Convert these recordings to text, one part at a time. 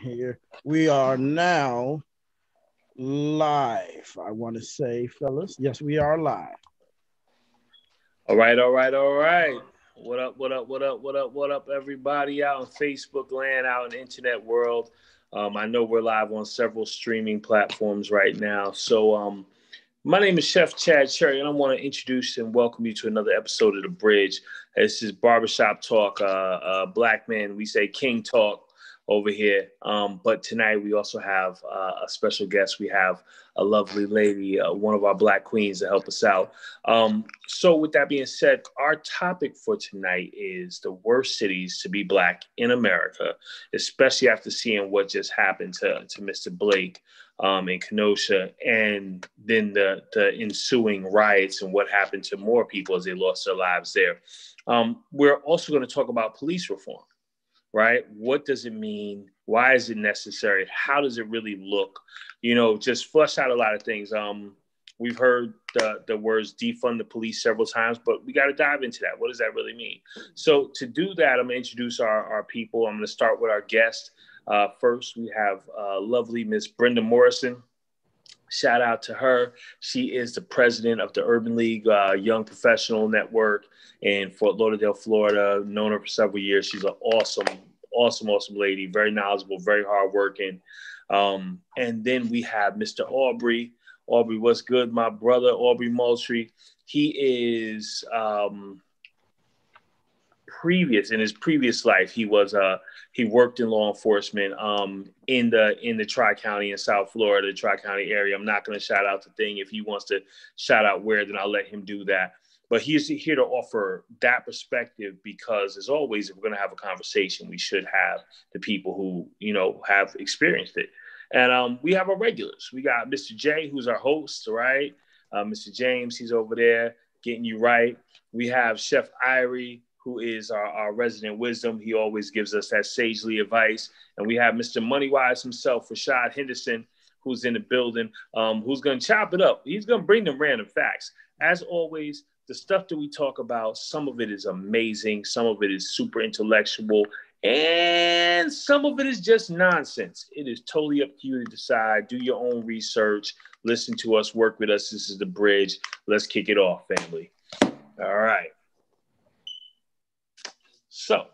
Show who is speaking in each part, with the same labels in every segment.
Speaker 1: here. We are now live. I want to say, fellas, yes, we are live.
Speaker 2: All right, all right, all right. What up, what up, what up, what up, what up, everybody out in Facebook land, out in the internet world. Um, I know we're live on several streaming platforms right now. So, um, my name is Chef Chad Cherry, and I want to introduce and welcome you to another episode of The Bridge. This is Barbershop Talk, uh, uh, Black Man, we say King Talk over here. Um, but tonight we also have uh, a special guest. We have a lovely lady, uh, one of our Black queens, to help us out. Um, so, with that being said, our topic for tonight is the worst cities to be Black in America, especially after seeing what just happened to, to Mr. Blake. Um, in Kenosha, and then the the ensuing riots and what happened to more people as they lost their lives there. Um, we're also going to talk about police reform right? What does it mean? Why is it necessary? How does it really look? You know, just flush out a lot of things. Um, we've heard the, the words defund the police several times, but we got to dive into that. What does that really mean? So to do that, I'm going to introduce our, our people. I'm going to start with our guest. Uh, first, we have uh, lovely Miss Brenda Morrison. Shout out to her. She is the president of the Urban League uh, Young Professional Network in Fort Lauderdale, Florida. Known her for several years. She's an awesome, awesome, awesome lady. Very knowledgeable, very hardworking. Um, and then we have Mr. Aubrey. Aubrey, what's good? My brother, Aubrey Moultrie. He is um, previous in his previous life. He was uh, he worked in law enforcement um, in the in the Tri County in South Florida, Tri County area. I'm not going to shout out the thing. If he wants to shout out where, then I'll let him do that but he's here to offer that perspective because as always if we're going to have a conversation we should have the people who you know have experienced it and um, we have our regulars we got mr j who's our host right uh, mr james he's over there getting you right we have chef irie who is our, our resident wisdom he always gives us that sagely advice and we have mr moneywise himself rashad henderson who's in the building um, who's going to chop it up he's going to bring them random facts as always the stuff that we talk about, some of it is amazing, some of it is super intellectual, and some of it is just nonsense. It is totally up to you to decide. Do your own research, listen to us, work with us. This is the bridge. Let's kick it off, family. All right. So,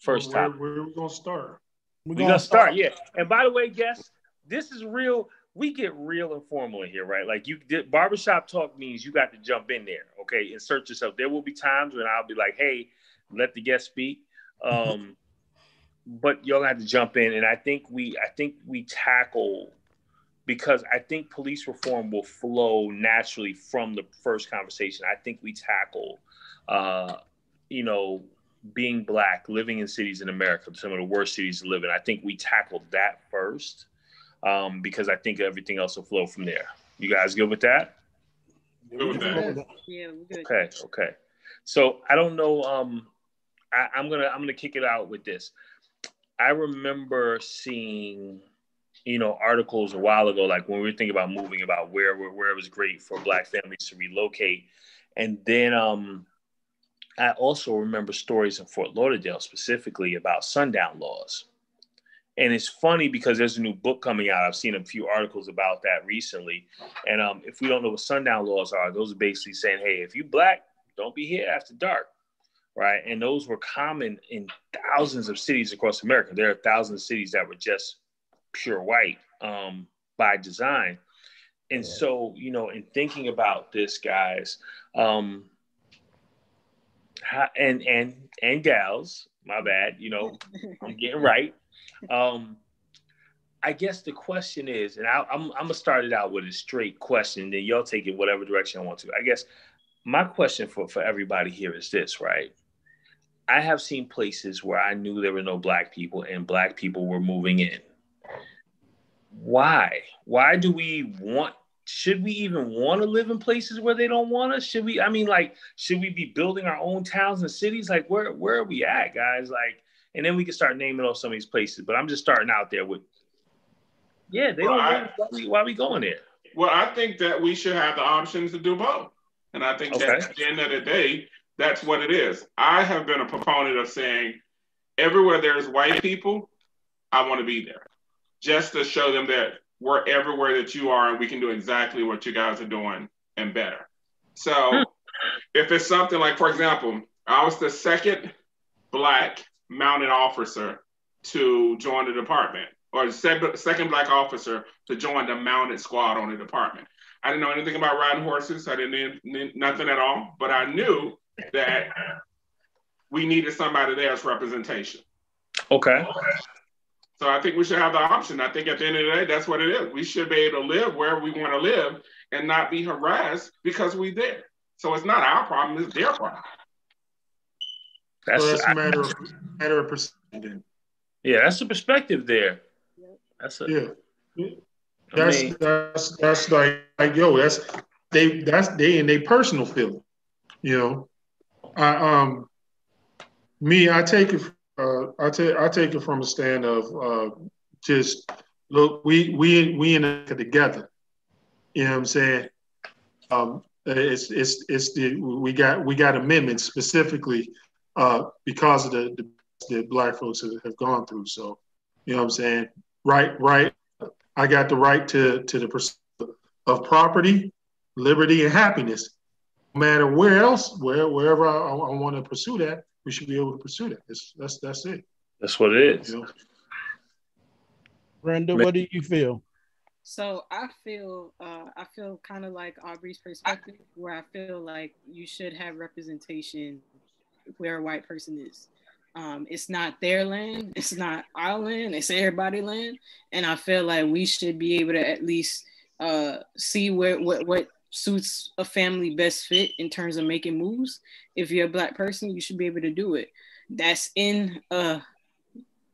Speaker 2: first time.
Speaker 3: Where, where, are we gonna start?
Speaker 2: We're, We're gonna, start, start, yeah. And by the way, guests, this is real we get real informal in here, right? Like you did barbershop talk means you got to jump in there, okay? Insert yourself. There will be times when I'll be like, hey, let the guest speak. Um, but y'all have to jump in. And I think we I think we tackle because I think police reform will flow naturally from the first conversation. I think we tackle uh, you know, being black, living in cities in America, some of the worst cities to live in. I think we tackled that first um, because I think everything else will flow from there. You guys good with that?
Speaker 3: Good with that.
Speaker 4: Yeah, good.
Speaker 2: Okay, okay. So I don't know. Um, I, I'm gonna I'm gonna kick it out with this. I remember seeing, you know, articles a while ago, like when we were thinking about moving, about where where it was great for Black families to relocate, and then um, I also remember stories in Fort Lauderdale specifically about sundown laws and it's funny because there's a new book coming out. I've seen a few articles about that recently. And um, if we don't know what sundown laws are, those are basically saying, hey, if you black, don't be here after dark, right? And those were common in thousands of cities across America. There are thousands of cities that were just pure white um, by design. And so, you know, in thinking about this, guys, um, and and and gals, my bad, you know, I'm getting right um, I guess the question is, and I, am I'm, I'm gonna start it out with a straight question, then y'all take it whatever direction I want to. I guess my question for for everybody here is this, right? I have seen places where I knew there were no black people and black people were moving in. Why? Why do we want? Should we even want to live in places where they don't want us? Should we? I mean, like, should we be building our own towns and cities? Like, where where are we at, guys? Like, and then we can start naming off some of these places. But I'm just starting out there with, yeah, they well, don't. I, why, we, why we going there?
Speaker 3: Well, I think that we should have the options to do both, and I think okay. that at the end of the day, that's what it is. I have been a proponent of saying everywhere there's white people, I want to be there, just to show them that we're everywhere that you are, and we can do exactly what you guys are doing and better. So, hmm. if it's something like, for example, I was the second black mounted officer to join the department, or second black officer to join the mounted squad on the department. I didn't know anything about riding horses. I didn't know nothing at all, but I knew that we needed somebody there as representation.
Speaker 2: Okay.
Speaker 3: So I think we should have the option. I think at the end of the day, that's what it is. We should be able to live where we want to live and not be harassed because we're there. So it's not our problem; it's their problem.
Speaker 5: That's, so that's a matter of matter of perspective.
Speaker 2: Yeah, that's the perspective there. That's a
Speaker 5: yeah. That's mean, that's that's like like yo, that's they that's they and they personal feeling, you know. I um me, I take it uh I take I take it from a stand of uh just look, we we we in it together. You know what I'm saying? Um it's it's it's the we got we got amendments specifically uh because of the, the that black folks have, have gone through. So, you know what I'm saying? Right, right I got the right to, to the pursuit of property, liberty, and happiness. No matter where else, where wherever I, I, want to pursue that, we should be able to pursue that. That's that's that's it.
Speaker 2: That's what it is. You know?
Speaker 1: Brenda, what do you feel?
Speaker 4: So I feel uh, I feel kind of like Aubrey's perspective, where I feel like you should have representation where a white person is. Um, it's not their land, it's not our land, it's everybody land. And I feel like we should be able to at least uh, see where what, what suits a family best fit in terms of making moves. If you're a black person, you should be able to do it. That's in a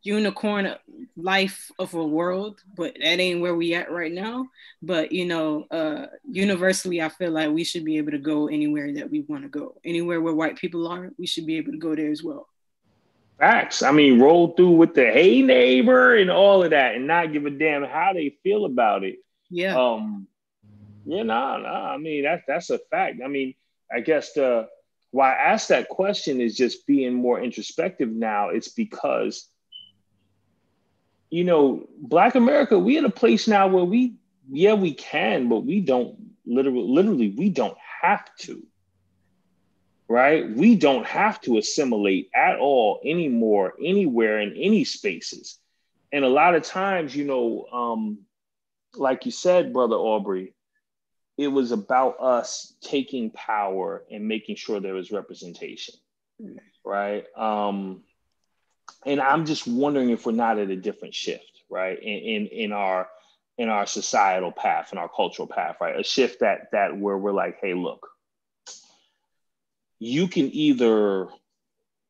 Speaker 4: unicorn life of a world, but that ain't where we at right now. But you know, uh, universally, I feel like we should be able to go anywhere that we want to go. Anywhere where white people are, we should be able to go there as well.
Speaker 2: Facts. I mean, roll through with the hey neighbor and all of that, and not give a damn how they feel about it.
Speaker 4: Yeah.
Speaker 2: Um. Yeah. No. No. I mean, that's that's a fact. I mean, I guess the why I asked that question is just being more introspective now. It's because you know, Black America, we in a place now where we, yeah, we can, but we don't literally, literally, we don't have to right? We don't have to assimilate at all anymore, anywhere in any spaces. And a lot of times, you know, um, like you said, Brother Aubrey, it was about us taking power and making sure there was representation, right? Um, and I'm just wondering if we're not at a different shift, right? In, in in our in our societal path, in our cultural path, right? A shift that that where we're like, hey, look, you can either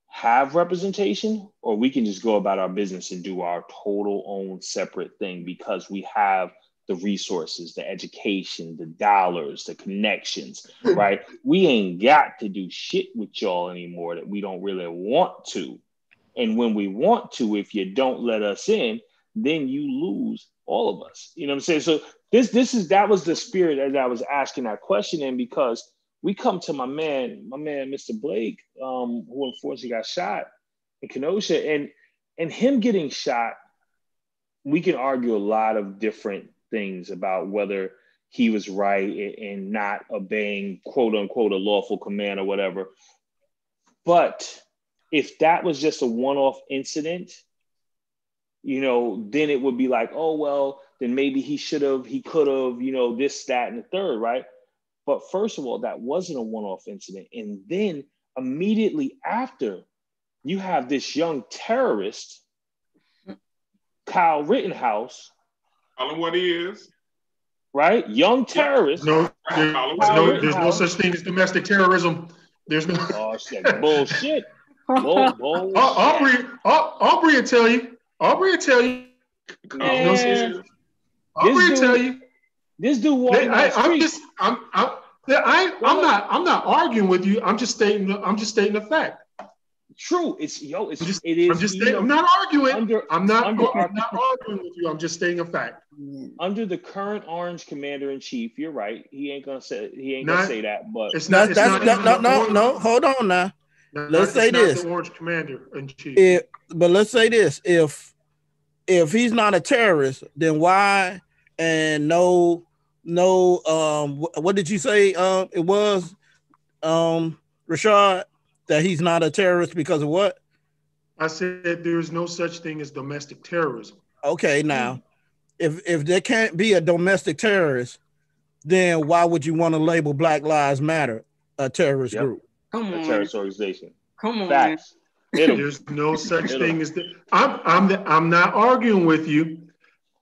Speaker 2: have representation or we can just go about our business and do our total own separate thing because we have the resources, the education, the dollars, the connections, right? we ain't got to do shit with y'all anymore that we don't really want to. And when we want to, if you don't let us in, then you lose all of us. You know what I'm saying? So this this is that was the spirit as I was asking that question in because we come to my man, my man, Mr. Blake, um, who unfortunately got shot in Kenosha, and and him getting shot, we can argue a lot of different things about whether he was right in not obeying quote unquote a lawful command or whatever. But if that was just a one-off incident, you know, then it would be like, oh well, then maybe he should have, he could have, you know, this, that, and the third, right? But first of all, that wasn't a one off incident. And then immediately after, you have this young terrorist, Kyle Rittenhouse.
Speaker 3: Tell him what he is.
Speaker 2: Right? Young terrorist.
Speaker 5: No, there, no there's no such thing as domestic terrorism. There's no.
Speaker 2: Oh, shit. Bullshit. Bull, bullshit.
Speaker 5: Uh, Aubrey, uh, Aubrey will tell you. Aubrey will tell you. Man, Aubrey will tell you.
Speaker 2: This dude walking I,
Speaker 5: am just, I'm, I'm, I, I'm not, I'm not arguing with you. I'm just stating, I'm just stating the fact.
Speaker 2: True. It's yo. It's
Speaker 5: just,
Speaker 2: it is.
Speaker 5: I'm just stating. I'm not arguing. Under, I'm not. Under I'm not arguing with you. I'm just stating a fact.
Speaker 2: Under the current Orange Commander in Chief, you're right. He ain't gonna say. He ain't not, gonna say that. But
Speaker 1: it's not. It's not, not, no, no, no. Hold on now. Not, let's say this.
Speaker 5: Orange Commander in Chief.
Speaker 1: If, but let's say this: if if he's not a terrorist, then why and no no um what did you say um it was um Rashad that he's not a terrorist because of what?
Speaker 5: I said there's no such thing as domestic terrorism.
Speaker 1: Okay, now if if there can't be a domestic terrorist, then why would you want to label Black Lives Matter a terrorist yep. group?
Speaker 4: Come on,
Speaker 6: a terrorist organization.
Speaker 4: Come on,
Speaker 6: facts.
Speaker 5: There's no such thing as the, I'm I'm the, I'm not arguing with you.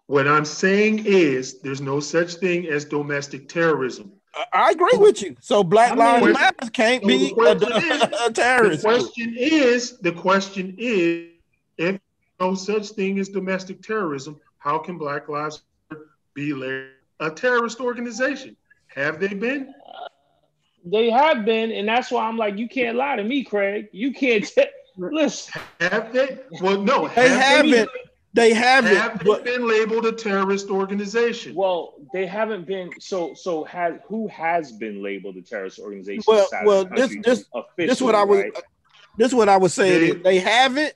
Speaker 5: What I'm saying is there's no such thing as domestic terrorism.
Speaker 1: I agree with you. So Black I mean, Lives Matter can't so be a, is, a, terrorist.
Speaker 5: The question is the question is if no such thing as domestic terrorism, how can Black Lives be a terrorist organization? Have they been?
Speaker 6: They have been, and that's why I'm like, you can't lie to me, Craig. You can't. T- Listen,
Speaker 5: have they? Well, no,
Speaker 1: they have not They haven't.
Speaker 5: Have they been labeled a terrorist organization?
Speaker 6: Well, they haven't been. So, so has who has been labeled a terrorist organization?
Speaker 1: Well, well, this this this what I was. Right? This what I was saying. They, they haven't,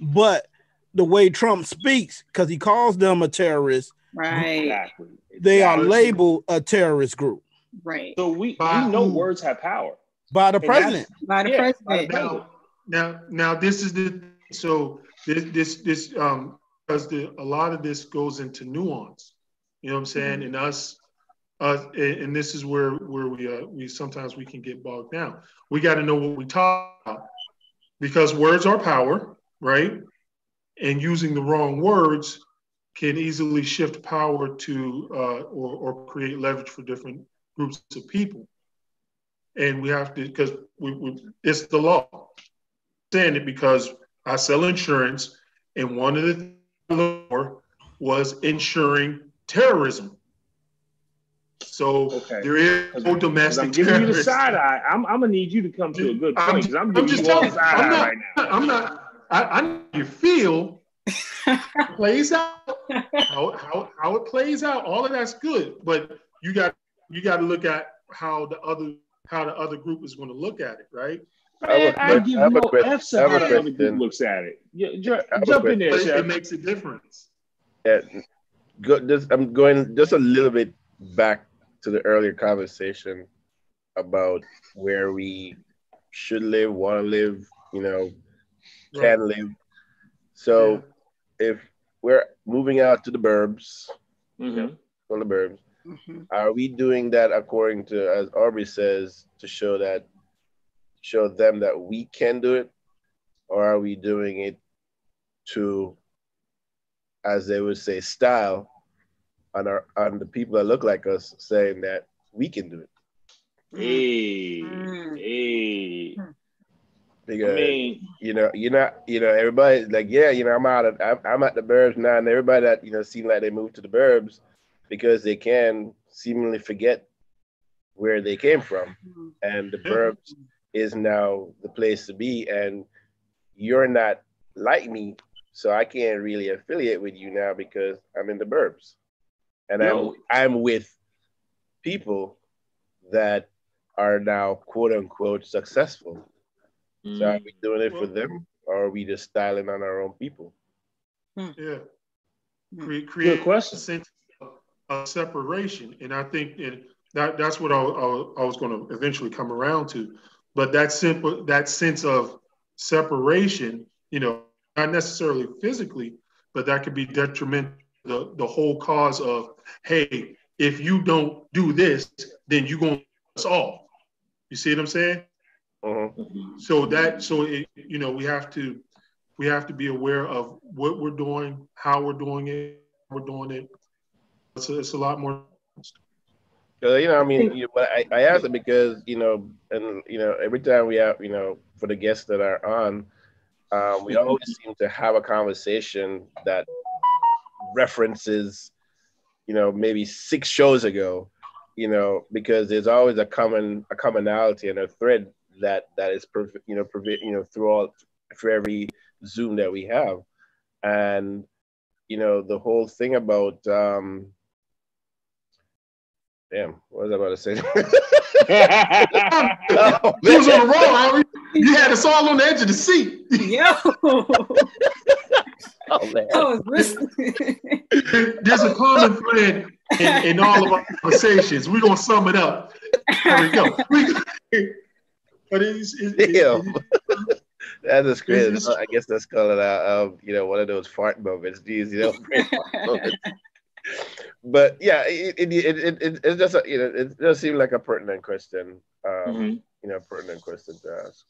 Speaker 1: but the way Trump speaks, because he calls them a terrorist,
Speaker 4: right?
Speaker 6: Exactly.
Speaker 1: They are labeled a terrorist group,
Speaker 4: right?
Speaker 6: So we we know words have power
Speaker 1: by the president.
Speaker 4: By the yeah, president.
Speaker 5: Now, now, now this is the so this this this um because the a lot of this goes into nuance. You know what I'm saying? Mm-hmm. And us, uh, and, this is where where we uh, we sometimes we can get bogged down. We got to know what we talk about because words are power, right? And using the wrong words can easily shift power to uh, or or create leverage for different groups of people. And we have to because we, we, it's the law saying it because I sell insurance, and one of the things was ensuring terrorism. So okay. there is no domestic.
Speaker 6: I'm giving terrorism. you the side eye. I'm, I'm, gonna need you to come to a good point because I'm, I'm, I'm, just telling you, I'm not, right now.
Speaker 5: I'm not. I, I know you feel plays out how, how how it plays out. All of that's good, but you got you got to look at how the other how the other group is going to look at it, right?
Speaker 6: Man, I, I give no F's how the other group looks at it. Yeah, jump in there, Chef.
Speaker 5: It makes a difference.
Speaker 7: Yeah, go, just, I'm going just a little bit back to the earlier conversation about where we should live, want to live, you know, can live. So yeah. if we're moving out to the burbs, mm-hmm. from the burbs, mm-hmm. are we doing that according to, as Aubrey says, to show that show them that we can do it, or are we doing it to, as they would say, style on our on the people that look like us, saying that we can do it?
Speaker 6: Hey, mm. hey.
Speaker 7: Because I mean, you know, you're not, you know, everybody like, yeah, you know, I'm out of, I'm, I'm at the burbs now, and everybody that you know seem like they moved to the burbs because they can seemingly forget where they came from, mm-hmm. and the burbs is now the place to be. And you're not like me, so I can't really affiliate with you now because I'm in the burbs. And I'm I'm with people that are now quote unquote successful. Mm. So are we doing it for them or are we just styling on our own people?
Speaker 5: Hmm. Yeah. Hmm. Create, create Good question. a sense of separation. And I think that that's what I, I, I was going to eventually come around to. But that simple that sense of separation, you know, not necessarily physically, but that could be detrimental the, the whole cause of, hey, if you don't do this, then you're going to us all. You see what I'm saying?
Speaker 7: Uh-huh.
Speaker 5: So that so it, you know we have to we have to be aware of what we're doing, how we're doing it, we're doing it. It's a, it's a lot more
Speaker 7: uh, you know, I mean, you know, I, I asked it because you know, and you know, every time we have, you know, for the guests that are on, um, we always seem to have a conversation that references, you know, maybe six shows ago, you know, because there's always a common a commonality and a thread that that is you know, you know, through all for every Zoom that we have, and you know, the whole thing about um, Damn, what was I about to say?
Speaker 5: oh, you was on the roll, Harry. You had us all on the edge of the seat.
Speaker 4: Yo. oh, I was listening.
Speaker 5: There's a common thread in, in, all of our conversations. We're gonna sum it up. There we go.
Speaker 7: but it's, it's, it's, that is great. I guess that's called it uh, um, you know, one of those fart moments. These, you know, moments. But yeah, it it, it, it, it just you know it does seem like a pertinent question. Um, mm-hmm. You know, pertinent question to ask.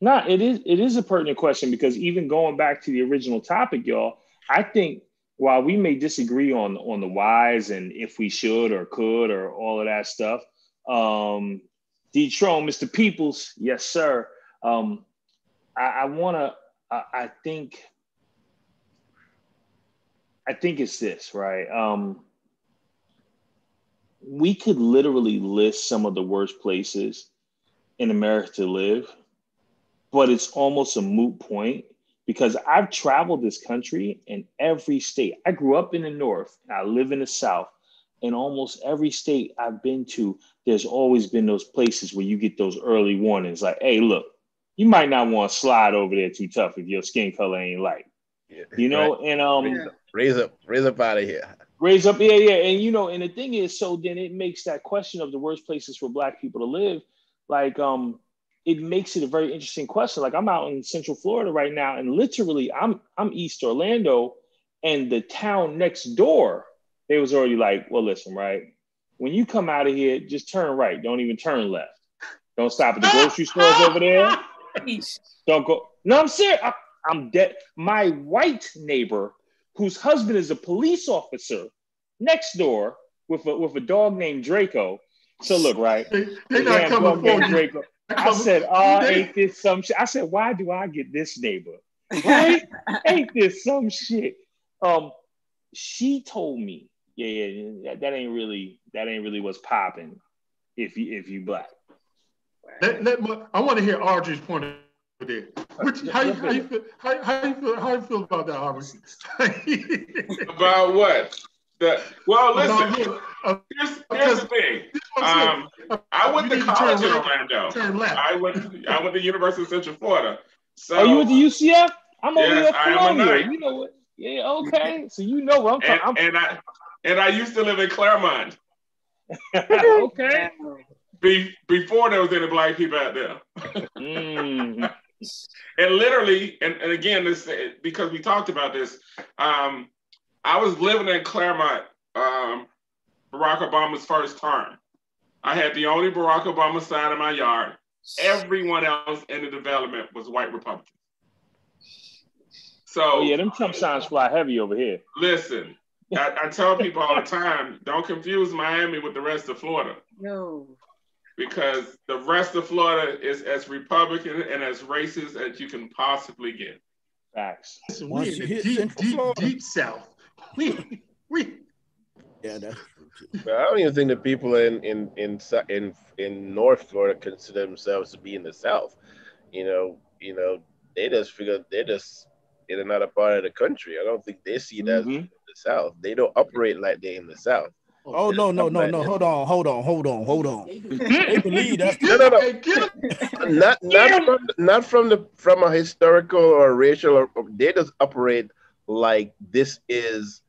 Speaker 2: No, it is it is a pertinent question because even going back to the original topic, y'all, I think while we may disagree on on the whys and if we should or could or all of that stuff, um, Detron, Mr. Peoples, yes, sir. Um, I, I want to. I, I, think. I think it's this, right? Um, we could literally list some of the worst places in America to live, but it's almost a moot point because I've traveled this country in every state. I grew up in the North, I live in the South. In almost every state I've been to, there's always been those places where you get those early warnings like, hey, look, you might not want to slide over there too tough if your skin color ain't light. Yeah, you know, right. and um
Speaker 7: up, raise up, raise up out of here.
Speaker 2: Raise up, yeah, yeah. And you know, and the thing is, so then it makes that question of the worst places for black people to live, like um, it makes it a very interesting question. Like I'm out in Central Florida right now, and literally I'm I'm East Orlando, and the town next door, they was already like, well, listen, right, when you come out of here, just turn right. Don't even turn left. Don't stop at the grocery stores over there. Don't go. No, I'm serious. I, I'm dead. My white neighbor, whose husband is a police officer, next door with a, with a dog named Draco. So look, right?
Speaker 5: They, are not coming for
Speaker 2: Draco. I said, "Oh, ain't this some shit?" I said, "Why do I get this neighbor? Right? ain't this some shit?" Um, she told me, "Yeah, yeah, that, that ain't really that ain't really what's popping if you if you black."
Speaker 5: Let, let my, I want to hear Audrey's point of view. Which, how, you, how, you feel, how, how, you feel, how you feel about that,
Speaker 3: Audrey? about what? The, well, listen. Uh, here's, here's the thing. Um, I went to college in Orlando. Turn left. I went. I went to University of Central Florida. So,
Speaker 2: oh, you went the UCF? I'm over yes, there Columbia. You know what? Yeah. Okay. So you know what I'm
Speaker 3: talking. And, and I and I used to live in Clermont.
Speaker 2: okay
Speaker 3: be, before there was any black people out there. mm. And literally, and, and again, this because we talked about this. Um, I was living in Clermont, um, Barack Obama's first term. I had the only Barack Obama sign in my yard. Everyone else in the development was white Republicans. So
Speaker 2: oh, yeah, them Trump signs fly heavy over here.
Speaker 3: Listen, I, I, tell people all the time, don't confuse Miami with the rest of Florida.
Speaker 4: No
Speaker 3: because the rest of Florida is as Republican and as racist as you can possibly get.
Speaker 2: Facts.
Speaker 5: Listen, we in the deep, deep, Florida. deep South. We, we.
Speaker 7: Yeah, that's true. I don't even think the people in in in in in North Florida consider themselves to be in the South. You know, you know, they just figure they're just in another part of the country. I don't think they see that mm-hmm. the South. They don't operate like they're in the South.
Speaker 1: Oh, oh no, no, no, no. Hold on, hold on, hold on, hold on. they believe that's no, no, no.
Speaker 7: not not from not from the from a historical or racial or they just operate like this is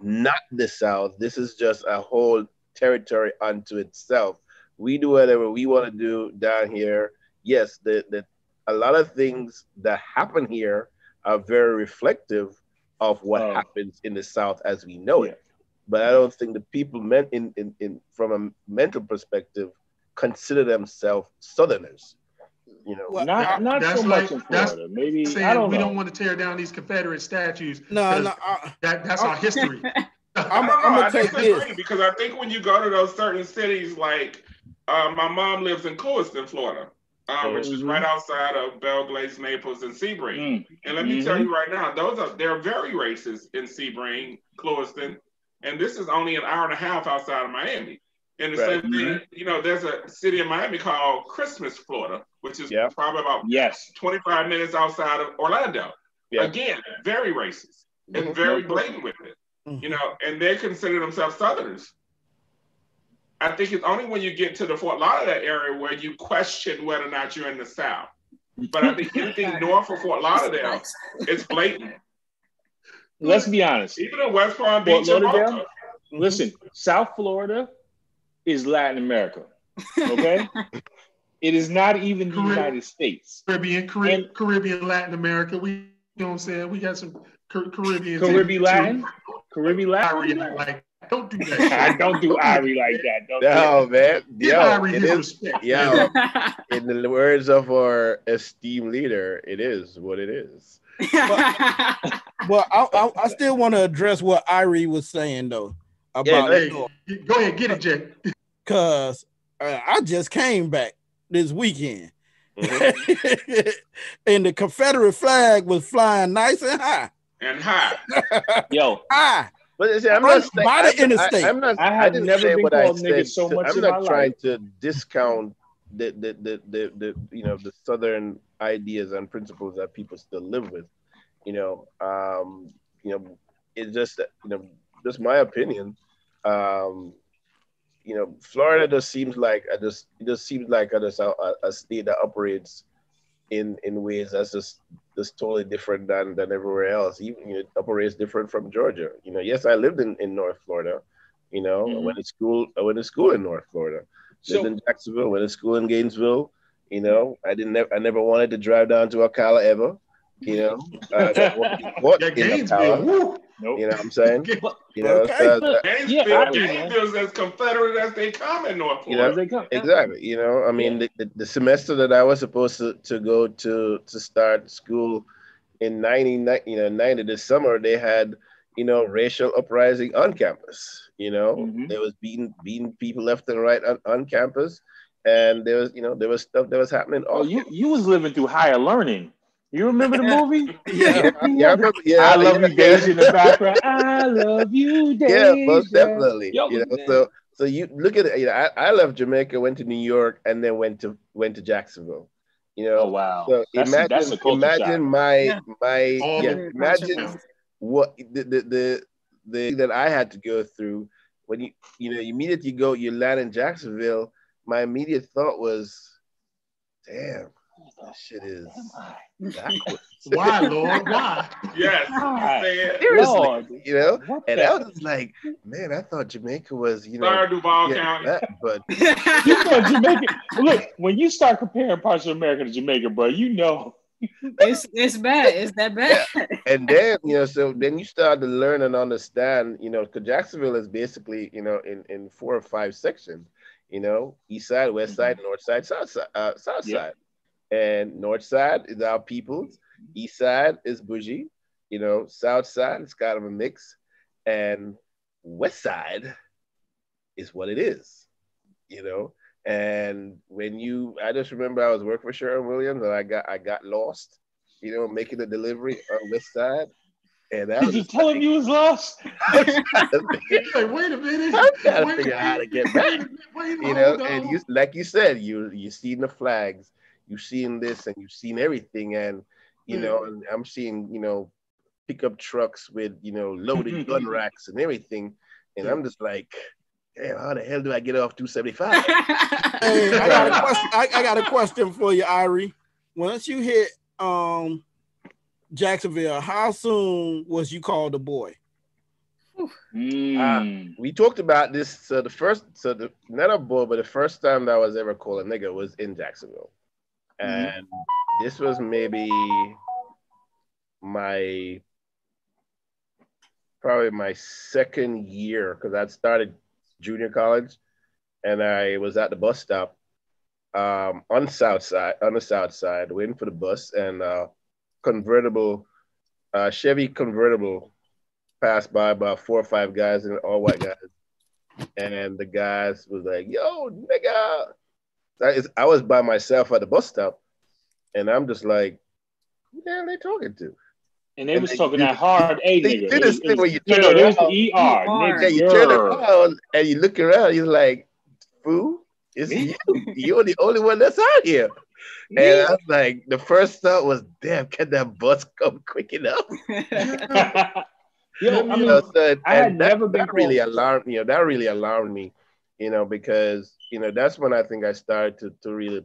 Speaker 7: not the South. This is just a whole territory unto itself. We do whatever we want to do down here. Yes, the, the a lot of things that happen here are very reflective of what oh. happens in the South as we know yeah. it but I don't think the people meant in, in, in from a mental perspective consider themselves Southerners. You know,
Speaker 2: well, not not so like, much in Florida. Maybe
Speaker 5: I
Speaker 2: don't
Speaker 5: we
Speaker 2: know.
Speaker 5: don't want to tear down these Confederate statues.
Speaker 1: No, no,
Speaker 5: I, that that's I, our history.
Speaker 3: I'm, I'm gonna take this because I think when you go to those certain cities, like uh, my mom lives in Clewiston, Florida, uh, which mm-hmm. is right outside of Belle Glade, Naples, and Sebring. Mm-hmm. And let me mm-hmm. tell you right now, those are they're very racist in Sebring, Clewiston, and this is only an hour and a half outside of Miami. And the right. same thing, mm-hmm. you know, there's a city in Miami called Christmas, Florida, which is yep. probably about
Speaker 2: yes
Speaker 3: 25 minutes outside of Orlando. Yep. Again, very racist and mm-hmm. very blatant with it. Mm-hmm. You know, and they consider themselves Southerners. I think it's only when you get to the Fort Lauderdale area where you question whether or not you're in the South. But I think anything north of Fort Lauderdale, it's blatant.
Speaker 2: Let's be honest.
Speaker 3: Even in West Palm Beach,
Speaker 2: Fort
Speaker 3: and
Speaker 2: Lauderdale?
Speaker 3: Boca.
Speaker 2: Listen, South Florida is Latin America. Okay, it is not even the
Speaker 5: Correct.
Speaker 2: United States.
Speaker 5: Caribbean, Caribbean,
Speaker 2: And-
Speaker 5: Caribbean, Latin America. We, you know what I'm saying? We got some Car- Caribbean.
Speaker 2: Caribbean Latin, Caribbean
Speaker 5: Irie,
Speaker 2: Latin.
Speaker 5: like, don't do that.
Speaker 2: I don't do Irie like that. Don't do
Speaker 7: No, man.
Speaker 5: Give
Speaker 7: Yo,
Speaker 5: Irie
Speaker 7: it
Speaker 5: his
Speaker 7: is.
Speaker 5: respect.
Speaker 7: Yo, in the words of our esteemed leader, it is what it is.
Speaker 1: Well, I, I, I still want to address what Irie was saying though about
Speaker 5: Hey, go ahead, get it, Jay.
Speaker 1: because uh, I just came back this weekend,
Speaker 7: Mhm.
Speaker 1: and the Confederate flag was flying nice and high,
Speaker 3: And high.
Speaker 2: Yo,
Speaker 1: high.
Speaker 7: But see, I'm not saying,
Speaker 1: by the
Speaker 7: I'm,
Speaker 1: interstate.
Speaker 7: I, am not.
Speaker 2: I
Speaker 7: I,
Speaker 2: have
Speaker 7: didn't
Speaker 2: never
Speaker 7: say
Speaker 2: been
Speaker 7: what I
Speaker 2: called nigga
Speaker 7: said.
Speaker 2: so
Speaker 7: to-
Speaker 2: much
Speaker 7: I'm not trying
Speaker 2: life.
Speaker 7: to discount the the, the the the you know the southern ideas and principles that people still live with. You know, um, you know, it's just you know, just my opinion. Um, you know, Florida just seems like I just it just seems like a, just a, a state that operates in in ways that's just just totally different than than everywhere else. Even you know, it operates different from Georgia. You know, yes, I lived in, in North Florida. You know, I
Speaker 2: Mhm.
Speaker 7: went to school. I went to school in North Florida. Lived
Speaker 2: So-
Speaker 7: in Jacksonville. Went to school in Gainesville. You know, I didn't. Nev- I never wanted to drive down to Ocala ever. You know, uh, I wanted to be caught
Speaker 5: Yeah,
Speaker 7: in
Speaker 5: Gainesville.
Speaker 7: Ocala.
Speaker 5: Woo.
Speaker 2: nope.
Speaker 7: You know what I'm saying? You know,
Speaker 1: Okay.
Speaker 7: so, uh,
Speaker 3: Gainesville,
Speaker 2: Yeah, I mean.
Speaker 3: Gainesville's as Confederate as they come in North
Speaker 7: You
Speaker 3: Florida.
Speaker 2: As they come.
Speaker 7: Exactly. You know, I mean, the, the, the semester that I was supposed to, to go to to start school in 90, you know, 90 this summer, they had, you know, racial uprising on campus. You know,
Speaker 2: Mhm.
Speaker 7: there was beating beating people left and right on, on campus. And there was, you know, there was stuff that was happening.
Speaker 2: Oh,
Speaker 7: off
Speaker 2: you you was living through higher learning. You remember the movie?
Speaker 1: Yeah.
Speaker 7: yeah, yeah, I remember, yeah,
Speaker 2: I love
Speaker 7: yeah,
Speaker 2: you, Deja, in the background. I love you, Deja.
Speaker 7: yeah, most definitely.
Speaker 2: Yo,
Speaker 7: you know,
Speaker 2: man.
Speaker 7: so so you look at it. You know, I, I left Jamaica, went to New York, and then went to went to Jacksonville. You know,
Speaker 2: Oh wow.
Speaker 7: So
Speaker 2: That's,
Speaker 7: imagine,
Speaker 2: that's a
Speaker 7: imagine
Speaker 2: shock.
Speaker 7: my
Speaker 4: Yeah.
Speaker 7: my yeah, imagine
Speaker 4: culture.
Speaker 7: What the, the the the that I had to go through when you you know you immediately go you land in Jacksonville. My immediate thought was, damn, that shit is backwards.
Speaker 5: Why, Lord? Why?
Speaker 3: Yes.
Speaker 2: Alright.
Speaker 3: Say it.
Speaker 7: Seriously,
Speaker 2: Lord,
Speaker 7: you know.
Speaker 2: what
Speaker 7: And I was just like, man, I thought Jamaica was, you know,
Speaker 3: Sorry, Duval
Speaker 7: yeah,
Speaker 3: County.
Speaker 7: that, but
Speaker 2: you know Jamaica. Look, when you start comparing parts of America to Jamaica, bro, you know.
Speaker 4: It's it's bad. It's that bad.
Speaker 7: and then you know so then you start to learn and understand you know because jacksonville is basically you know in in four or five sections you know east side west side north side south side uh, south
Speaker 2: Yeah.
Speaker 7: side. And north side is our peoples east side is bougie. You know south side is kind of a mix. And west side is what it is. You know and when you i just remember i was working for Sherwin-Williams and i got i got lost you know, making the delivery on West Side. And that
Speaker 2: Did
Speaker 7: was
Speaker 2: you tell him you was lost?
Speaker 5: Like, wait a minute.
Speaker 7: I'm trying to figure out how to get back.
Speaker 5: minute.
Speaker 7: You know, and you like you said, you you seen the flags, you've seen this and you've seen everything, and you hmm. know, and I'm seeing, you know, pickup trucks with you know loaded gun racks and everything. And I'm just like, damn, how the hell do I get off 275?
Speaker 1: Hey, I got a question. I, I got a question for you, Irie. Once you hit um Jacksonville, how soon was you called a boy?
Speaker 2: Mm.
Speaker 7: we talked about this. So the first, so the not a boy, but the first time that I was ever called a nigga was in Jacksonville, and this was maybe my probably my second year because I'd started junior college, and I was at the bus stop um, on south side, on the south side, waiting for the bus, and uh, convertible uh, Chevy convertible passed by about four or five guys and all white guys. And the guys was like, yo, nigga. Is, I was by myself at the bus stop. And I'm just like, who the hell are they talking to?
Speaker 2: And they
Speaker 7: And
Speaker 2: was
Speaker 7: they
Speaker 2: talking
Speaker 7: do-
Speaker 2: that hard A
Speaker 7: they
Speaker 2: nigga.
Speaker 7: do
Speaker 2: It
Speaker 7: this
Speaker 2: was-
Speaker 7: thing
Speaker 2: it
Speaker 7: where you turn
Speaker 2: no, it was
Speaker 7: around.
Speaker 2: the ER.
Speaker 4: ER.
Speaker 2: nigga.
Speaker 7: Yeah, you turn around and you look around, you're like, fool, it's you. You're the only one that's out here. And
Speaker 2: Yeah.
Speaker 7: I was like, the first thought was, damn, can that bus come quick enough?
Speaker 2: Yo, I
Speaker 7: you
Speaker 2: mean,
Speaker 7: know, so,
Speaker 2: I had
Speaker 7: that,
Speaker 2: never been
Speaker 7: that really
Speaker 2: called-
Speaker 7: alarmed you know that really alarmed me you know because you know that's when i think i started to, to really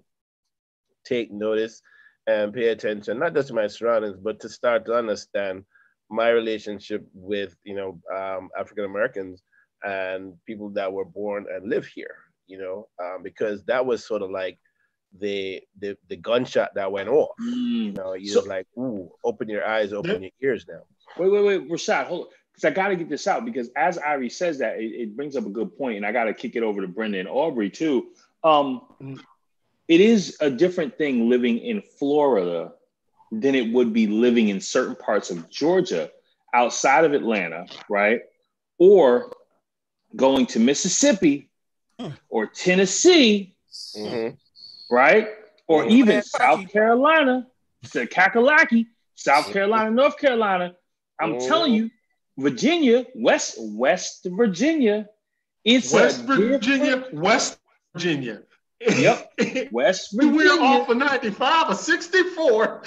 Speaker 7: take notice and pay attention not just to my surroundings but to start to understand my relationship with you know um, African Americans and people that were born and live here. You know, um, because that was sort of like the the the gunshot that went off. Mm. You know, you're so, like, ooh, open your eyes, open your ears now.
Speaker 2: Wait, wait, wait, Rashad, hold on. Because I got to get this out because as Irie says that, it, it brings up a good point, and I got to kick it over to Brenda and Aubrey too. Um, mm. It is a different thing living in Florida than it would be living in certain parts of Georgia outside of Atlanta, right? Or going to Mississippi or Tennessee, mm-hmm. right? Or even South Carolina, to Kakalaki, South Carolina, North Carolina. I'm mm-hmm. telling you, Virginia, West West Virginia, it's
Speaker 5: West Virginia, different... West Virginia.
Speaker 2: Yep, West Virginia.
Speaker 5: We're off of 95 or 64.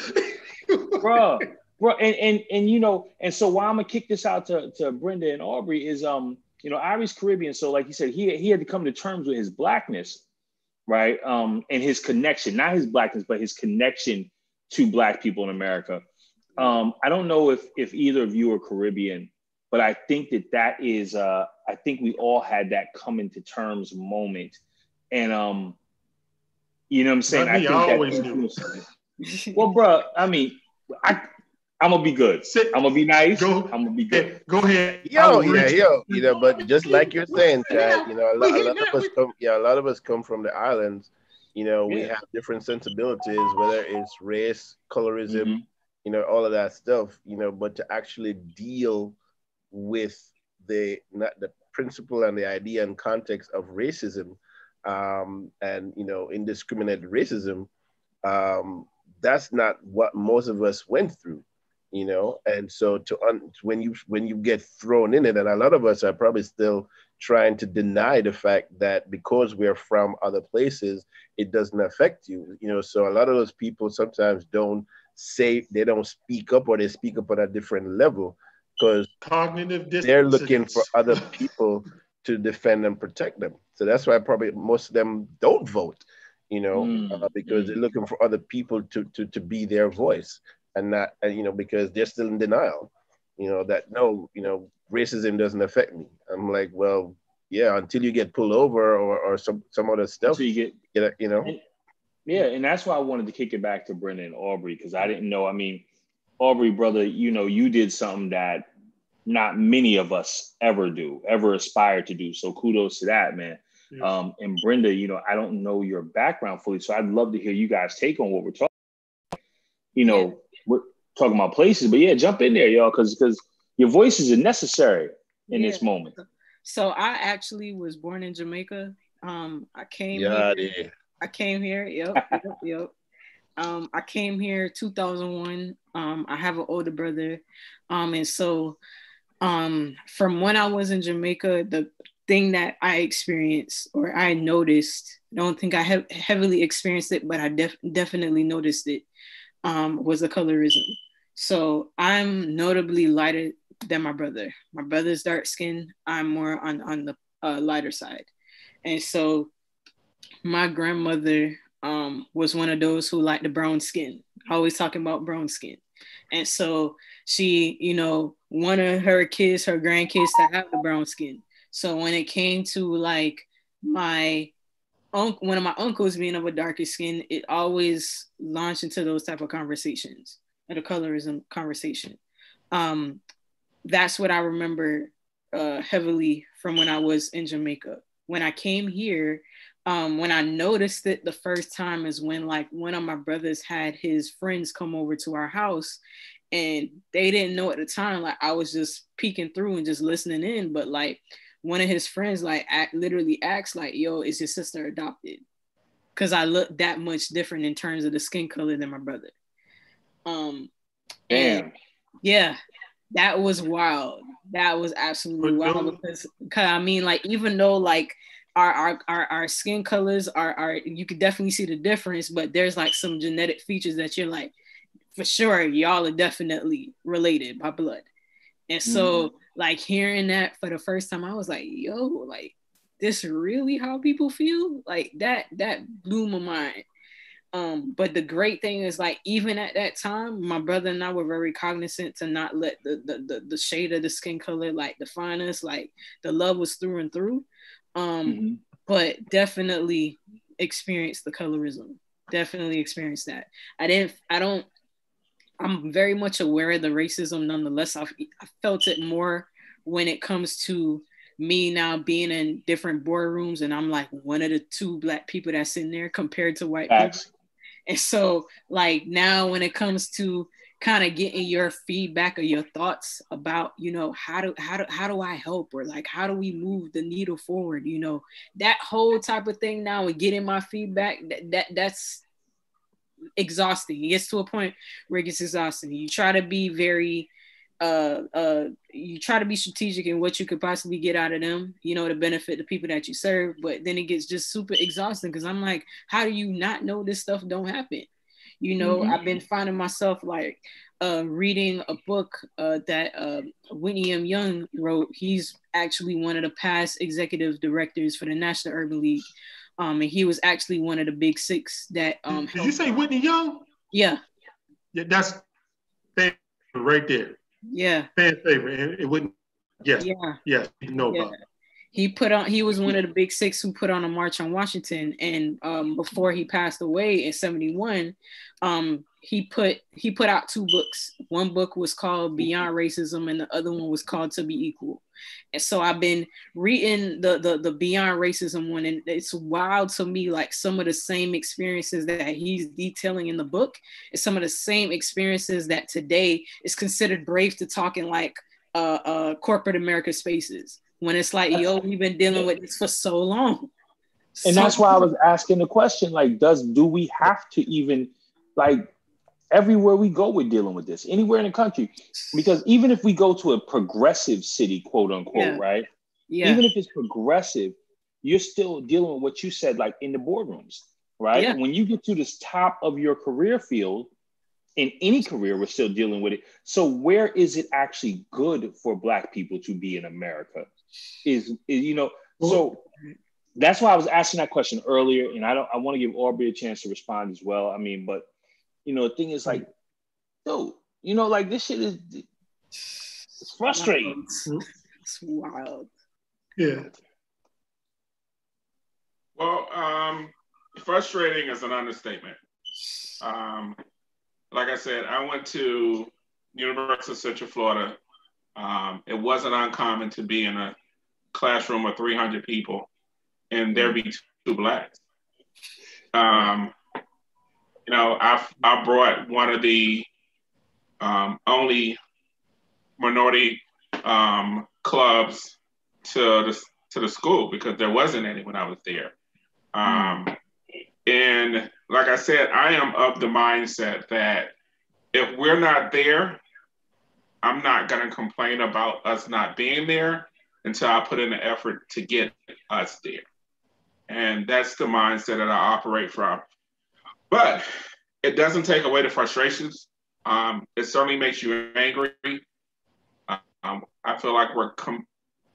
Speaker 2: bro, bro, and, and and you know, and so why I'm gonna kick this out to, to Brenda and Aubrey is um, you know, Irie's Caribbean. So, like he said, he he had to come to terms with his blackness, right? Um, and his connection, not his blackness, but his connection to black people in America. Um, I don't know if if either of you are Caribbean, but I think that that is uh, I think we all had that coming to terms moment, and um, you know what I'm saying. I think always that well, bro, I mean, I I'm gonna be good. Sit. I'm gonna be nice. Go, I'm gonna be good.
Speaker 5: Go ahead.
Speaker 7: Yo, yeah, yo, you know, but just like you're saying, Chad, you know, a lot, a lot, of us come, yeah, a lot of us come from the islands. You know, we yeah. have different sensibilities, whether it's race, colorism, mm-hmm. you know, all of that stuff. You know, but to actually deal with the not the principle and the idea and context of racism, um, and you know, indiscriminate racism, um, that's not what most of us went through you know? And so to un- when you when you get thrown in it and a lot of us are probably still trying to deny the fact that because we're from other places it doesn't affect you you know? So a lot of those people sometimes don't say they don't speak up or they speak up at a different level because
Speaker 5: cognitive
Speaker 7: they're looking for other people to defend and protect them so that's why probably most of them don't vote you know mm. uh, because they're looking for other people to, to to be their voice and not, and, you know, because they're still in denial, you know, that no, you know, racism doesn't affect me. I'm like, well, yeah, until you get pulled over or, or some, some other stuff,
Speaker 2: so you get,
Speaker 7: get you know.
Speaker 2: And, yeah, and that's why I wanted to kick it back to Brenda and Aubrey because I didn't know. I mean, Aubrey, brother, you know, you did something that not many of us ever do, ever aspire to do. So kudos to that, man. Yeah. Um, and Brenda, you know, I don't know your background fully, so I'd love to hear you guys take on what we're talking. You know, we're talking about places, but yeah, jump in there, y'all, because because your voices are necessary in yeah. this moment.
Speaker 4: So I actually was born in Jamaica. Um, I came yeah, here. Yeah. I came here. Yep, yep, yep. Um, I came here 2001. Um, I have an older brother, um, and so um, from when I was in Jamaica, the thing that I experienced or I noticed, I don't think I have heavily experienced it, but I def- definitely noticed it um, was the colorism. So I'm notably lighter than my brother. My brother's dark skin. I'm more on on the uh, lighter side, and so my grandmother um, was one of those who liked the brown skin. Always talking about brown skin, and so she, you know, wanted her kids, her grandkids, to have the brown skin. So when it came to like my un- one of my uncles being of a darker skin, it always launched into those type of conversations, the colorism conversation. Um, that's what I remember uh, heavily from when I was in Jamaica. When I came here, um, when I noticed it the first time is when like one of my brothers had his friends come over to our house and they didn't know at the time like I was just peeking through and just listening in but like one of his friends like act, literally acts like, "Yo, is your sister adopted?" Because I look that much different in terms of the skin color than my brother. Um,
Speaker 2: Damn.
Speaker 4: yeah, that was wild. That was absolutely wild because, because I mean, like even though like our, our our our skin colors are are you could definitely see the difference, but there's like some genetic features that you're like, for sure, y'all are definitely related by blood. And so, mm-hmm. like hearing that for the first time, I was like, yo, like this really how people feel? Like that that blew my mind. Um, but the great thing is like even at that time, my brother and I were very cognizant to not let the the the, the shade of the skin color like define us. Like the love was through and through. Um, mm-hmm. but definitely experienced the colorism. Definitely experienced that. I didn't. I don't. I'm very much aware of the racism. Nonetheless, I've, I felt it more when it comes to me now being in different boardrooms and I'm like one of the two black people that's in there compared to white Facts. people. And so like now when it comes to kind of getting your feedback or your thoughts about, you know, how do how do how do I help or like how do we move the needle forward, you know, that whole type of thing now and getting my feedback that, that that's exhausting. It gets to a point where it gets exhausting. You try to be very uh, uh, you try to be strategic in what you could possibly get out of them, you know, to benefit the people that you serve. But then it gets just super exhausting because I'm like, how do you not know this stuff don't happen? You know, mm-hmm. I've been finding myself like uh, reading a book uh, that uh, Whitney M. Young wrote. He's actually one of the past executive directors for the National Urban League. Um, and he was actually one of the big six that. Um,
Speaker 5: Did you say Whitney Young?
Speaker 4: Yeah.
Speaker 5: Yeah, that's fan right there.
Speaker 4: Yeah.
Speaker 5: Fan favorite. It, it wouldn't. Yes.
Speaker 4: Yeah.
Speaker 5: Yes. You know yeah. about. It.
Speaker 4: He put on. He was one of the big six who put on a march on Washington, and um, before he passed away in '71, um, he put he put out two books. One book was called Beyond Racism, and the other one was called To Be Equal. And so I've been reading the, the the Beyond Racism one, and it's wild to me. Like some of the same experiences that he's detailing in the book is some of the same experiences that today is considered brave to talk in like uh, uh, corporate America spaces. When it's like, yo, we've been dealing with this for so long.
Speaker 2: And so- that's why I was asking the question: like, does do we have to even like everywhere we go, we're dealing with this, anywhere in the country. Because even if we go to a progressive city, quote unquote, yeah. right? Yeah. Even if it's progressive, you're still dealing with what you said, like in the boardrooms, right? Yeah. When you get to this top of your career field, in any career, we're still dealing with it. So where is it actually good for Black people to be in America? Is, is you know, so that's why I was asking that question earlier, and I don't. I want to give Aubrey a chance to respond as well. I mean, but you know, the thing is like, dude, you know, like this shit is it's frustrating.
Speaker 4: It's wild.
Speaker 5: Yeah.
Speaker 3: Well, um, frustrating is an understatement. Um, like I said, I went to University of Central Florida. Um, it wasn't uncommon to be in a classroom of 300 people and there be two blacks. Um, you know, I I brought one of the um, only minority um, clubs to the to the school because there wasn't any when I was there. Um, and like I said, I am of the mindset that if we're not there, I'm not going to complain about us not being there until I put in the effort to get us there. And that's the mindset that I operate from. But it doesn't take away the frustrations. Um, it certainly makes you angry. Um, I feel like we're com-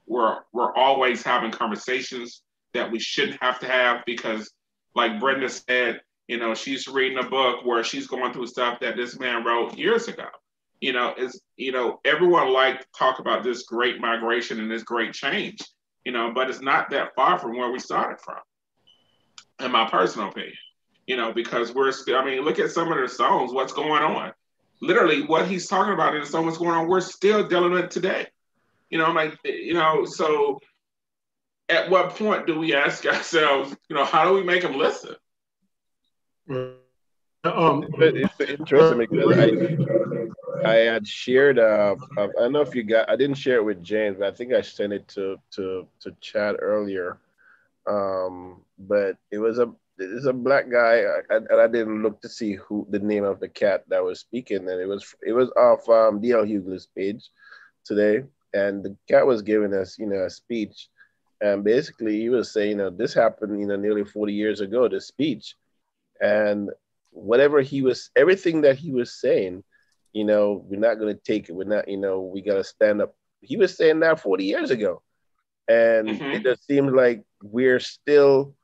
Speaker 3: we're we're always having conversations that we shouldn't have to have because, like Brenda said, you know, she's reading a book where she's going through stuff that this man wrote years ago. You know, is you know, everyone like to talk about this great migration and this great change, you know, but it's not that far from where we started from, in my personal opinion you know, because we're still, I mean, look at some of their songs, what's going on. Literally, what he's talking about in the song, what's going on, we're still dealing with today. You know, I'm like, you know, so at what point do we ask ourselves, you know, how do we make them listen?
Speaker 7: Um, it's interesting because I, I had shared. Uh, I don't know if you got. I didn't share it with James, but I think I sent it to to to Chad earlier. Um, but it was a it's a black guy, and I, didn't look to see who the name of the cat that was speaking, and it was it was off um, DL Hughley's page today, and the cat was giving us you know a speech, and basically he was saying, you know, this happened you know nearly forty years ago, the speech, and whatever he was, everything that he was saying, you know, we're not gonna take it, we're not, you know, we gotta stand up. He was saying that forty years ago, and mm-hmm. it just seems like we're still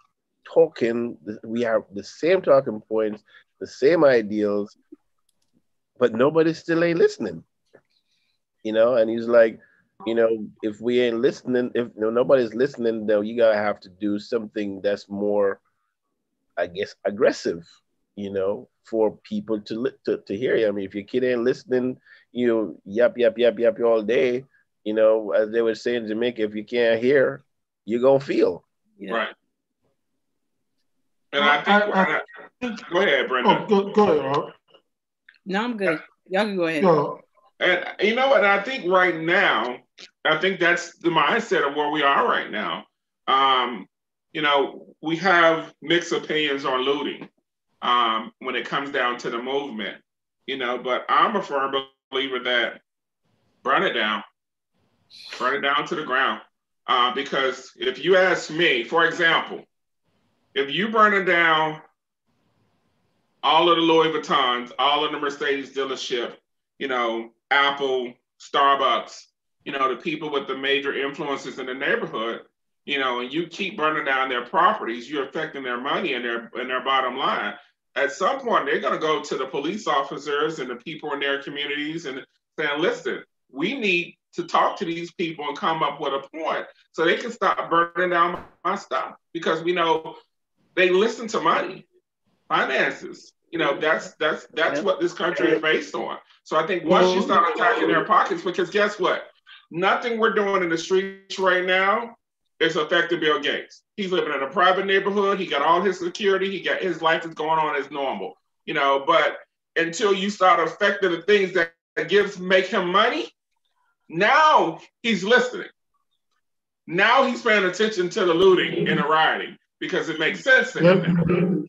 Speaker 7: talking, we have the same talking points, the same ideals, but nobody still ain't listening. You know, and he's like, you know, if we ain't listening, if you know, nobody's listening, then you gotta have to do something that's more, I guess, aggressive. You know, for people to li- to, to hear you. I mean, if your kid ain't listening, you know, yap yap yap yap all day. You know, as they would say in Jamaica, if you can't hear, you're gonna feel.
Speaker 3: Yeah. Right. And I think, I, I, I, go ahead, Brenda.
Speaker 5: Oh, go, go ahead, Rob.
Speaker 4: No, I'm good. Y'all can go ahead.
Speaker 3: No. And you know what? I think right now, I think that's the mindset of where we are right now. Um, you know, we have mixed opinions on looting um, when it comes down to the movement, you know, but I'm a firm believer that burn it down, burn it down to the ground. Uh, because if you ask me, for example, if you burn it down all of the Louis Vuittons, all of the Mercedes dealership, you know, Apple, Starbucks, you know, the people with the major influences in the neighborhood, you know, and you keep burning down their properties, you're affecting their money and their and their bottom line. At some point, they're going to go to the police officers and the people in their communities and saying, "Listen, we need to talk to these people and come up with a point so they can stop burning down my stuff because we know they listen to money, finances. You know, that's that's that's what this country is based on. So I think once you start attacking their pockets, because guess what? Nothing we're doing in the streets right now is affecting Bill Gates. He's living in a private neighborhood. He got all his security. He got his life is going on as normal. You know, but until you start affecting the things that, gives make him money, now he's listening. Now he's paying attention to the looting and the rioting because it makes sense to him.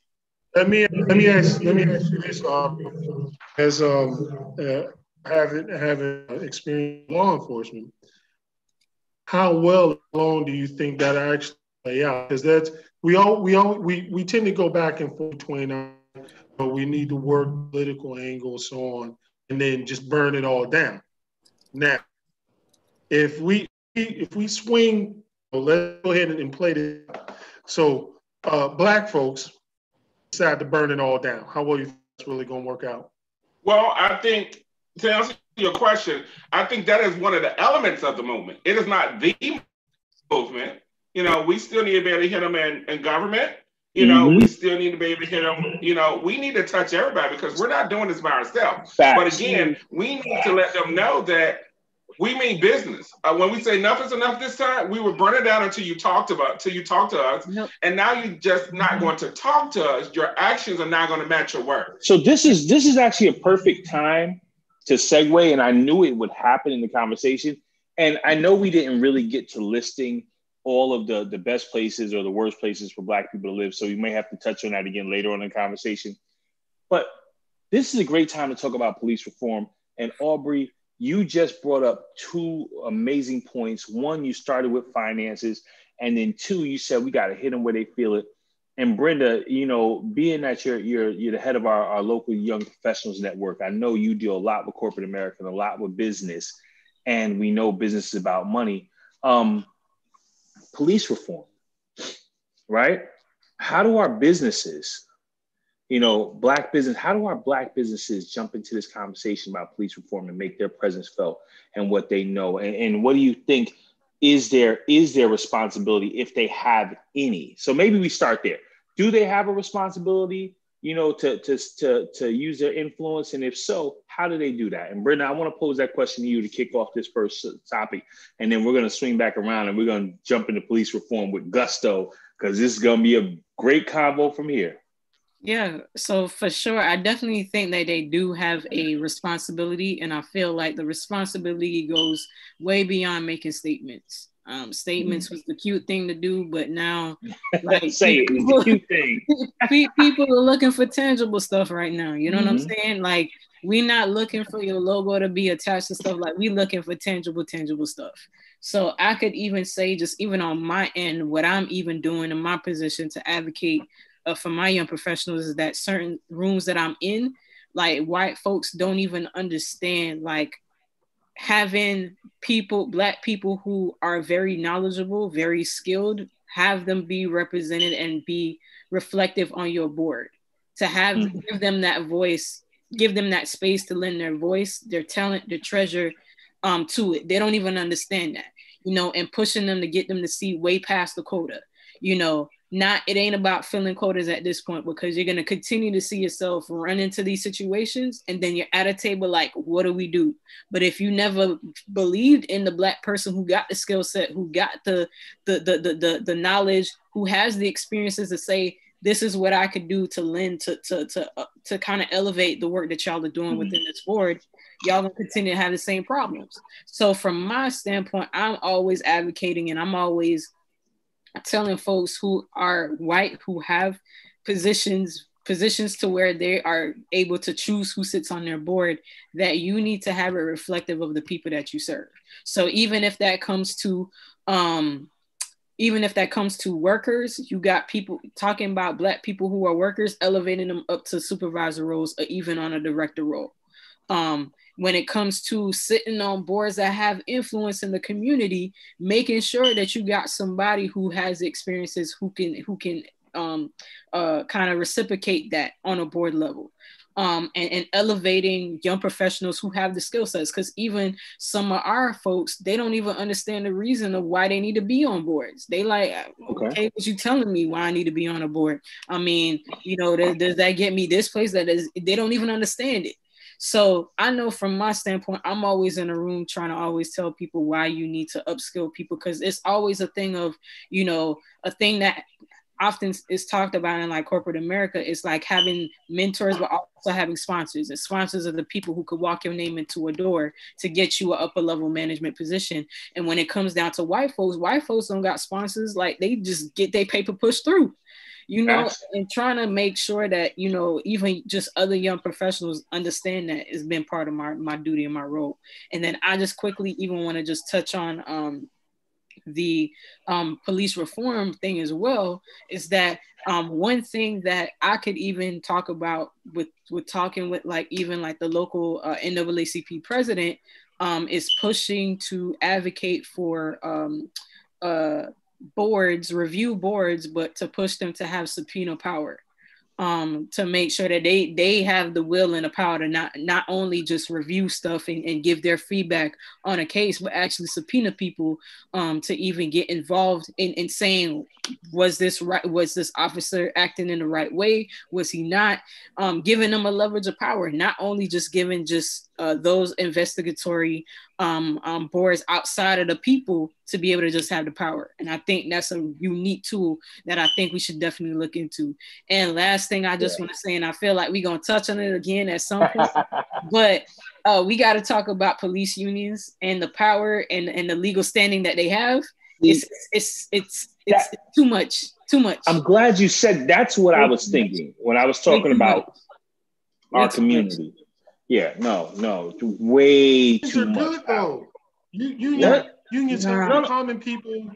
Speaker 5: Let me let me ask let me ask you this, um, as um, uh, having having experience law enforcement, how well along do you think that actually play out? Because that's we all we all we we tend to go back and forth between, but we need to work political angles so on, and then just burn it all down. Now, if we if we swing, let's go ahead and play this. So, uh, black folks decide to burn it all down? How well you think really going to work out?
Speaker 3: Well, I think to answer your question, I think that is one of the elements of the movement. It is not the movement. You know, we still need to be able to hit them in, in government. You know, mm-hmm. we still need to be able to hit them. You know, we need to touch everybody because we're not doing this by ourselves. Facts. But again, we need to let them know that we mean business. Uh, when we say enough is enough this time, we were burning down until you talked about, until you talked to us, nope. and now you're just not going to talk to us. Your actions are not going to match your words.
Speaker 2: So this is this is actually a perfect time to segue, and I knew it would happen in the conversation. And I know we didn't really get to listing all of the the best places or the worst places for Black people to live, so we may have to touch on that again later on in the conversation. But this is a great time to talk about police reform. And Aubrey, you just brought up two amazing points. One, you started with finances, and then two, you said we got to hit them where they feel it. And Brenda, you know, being that you're you're you're the head of our, our local young professionals network, I know you deal a lot with corporate America and a lot with business, and we know business is about money. Um, police reform, right? How do our businesses you know, black business, how do our black businesses jump into this conversation about police reform and make their presence felt and what they know? And, and what do you think is there is their responsibility if they have any? So maybe we start there. Do they have a responsibility, you know, to to to, to use their influence? And if so, how do they do that? And Brenda, I want to pose that question to you to kick off this first topic. And then we're going to swing back around and we're going to jump into police reform with gusto because this is going to be a great combo from here.
Speaker 4: Yeah, so for sure, I definitely think that they do have a responsibility, and I feel like the responsibility goes way beyond making statements. Um, statements mm-hmm. was the cute thing to do, but now, like, say people, it, cute thing. people are looking for tangible stuff right now. You know mm-hmm. what I'm mm-hmm. saying? Like, we're not looking for your logo to be attached to stuff. Like, we're looking for tangible, tangible stuff. So I could even say, just even on my end, what I'm even doing in my position to advocate uh, for my young professionals is that certain rooms that I'm in, like white folks don't even understand like having people, black people who are very knowledgeable, very skilled, have them be represented and be reflective on your board to have mm-hmm. give them that voice give them that space to lend their voice their talent their treasure um to it they don't even understand that you know and pushing them to get them to see way past the quota you know not it ain't about filling quotas at this point because you're going to continue to see yourself run into these situations and then you're at a table like what do we do but if you never believed in the black person who got the skill set who got the the, the the the the knowledge who has the experiences to say this is what I could do to lend to to to uh, to kind of elevate the work that y'all are doing mm-hmm. within this board. Y'all gonna continue to have the same problems. So from my standpoint, I'm always advocating and I'm always telling folks who are white who have positions positions to where they are able to choose who sits on their board that you need to have it reflective of the people that you serve. So even if that comes to um even if that comes to workers you got people talking about black people who are workers elevating them up to supervisor roles or even on a director role. Um when it comes to sitting on boards that have influence in the community, making sure that you got somebody who has experiences who can who can um, uh, kind of reciprocate that on a board level. Um, and, and, elevating young professionals who have the skill sets. Because even some of our folks, they don't even understand the reason of why they need to be on boards. They like, okay, okay what you telling me why I need to be on a board? I mean, you know, does, does that get me this place? That is, they don't even understand it. So I know from my standpoint, I'm always in a room trying to always tell people why you need to upskill people because it's always a thing of, you know, a thing that often is talked about in like corporate America is like having mentors, but also having sponsors. And sponsors are the people who could walk your name into a door to get you an upper level management position. And when it comes down to white folks, white folks don't got sponsors. Like they just get their paper pushed through you know, and trying to make sure that, you know, even just other young professionals understand that it's been part of my, my duty and my role. And then I just quickly even want to just touch on um, the um, police reform thing as well is that um, one thing that I could even talk about with with talking with like even like the local uh, NAACP president um, is pushing to advocate for um, uh, boards, review boards, but to push them to have subpoena power um, to make sure that they they have the will and the power to not not only just review stuff and, and give their feedback on a case, but actually subpoena people um, to even get involved in, in saying was this right was this officer acting in the right way? Was he not um, giving them a leverage of power? Not only just giving just uh, those investigatory um, um, boards outside of the people to be able to just have the power. And I think that's a unique tool that I think we should definitely look into. And last thing I just yeah. want to say, and I feel like we're going to touch on it again at some point, but uh, we got to talk about police unions and the power and, and the legal standing that they have. It's, it's, it's, it's, that, too much, too much.
Speaker 2: I'm glad you said that's what I was thinking when I was talking about our community. Yeah, no, no, way These too are much. Good, though.
Speaker 5: You, union, unions nah. help common people.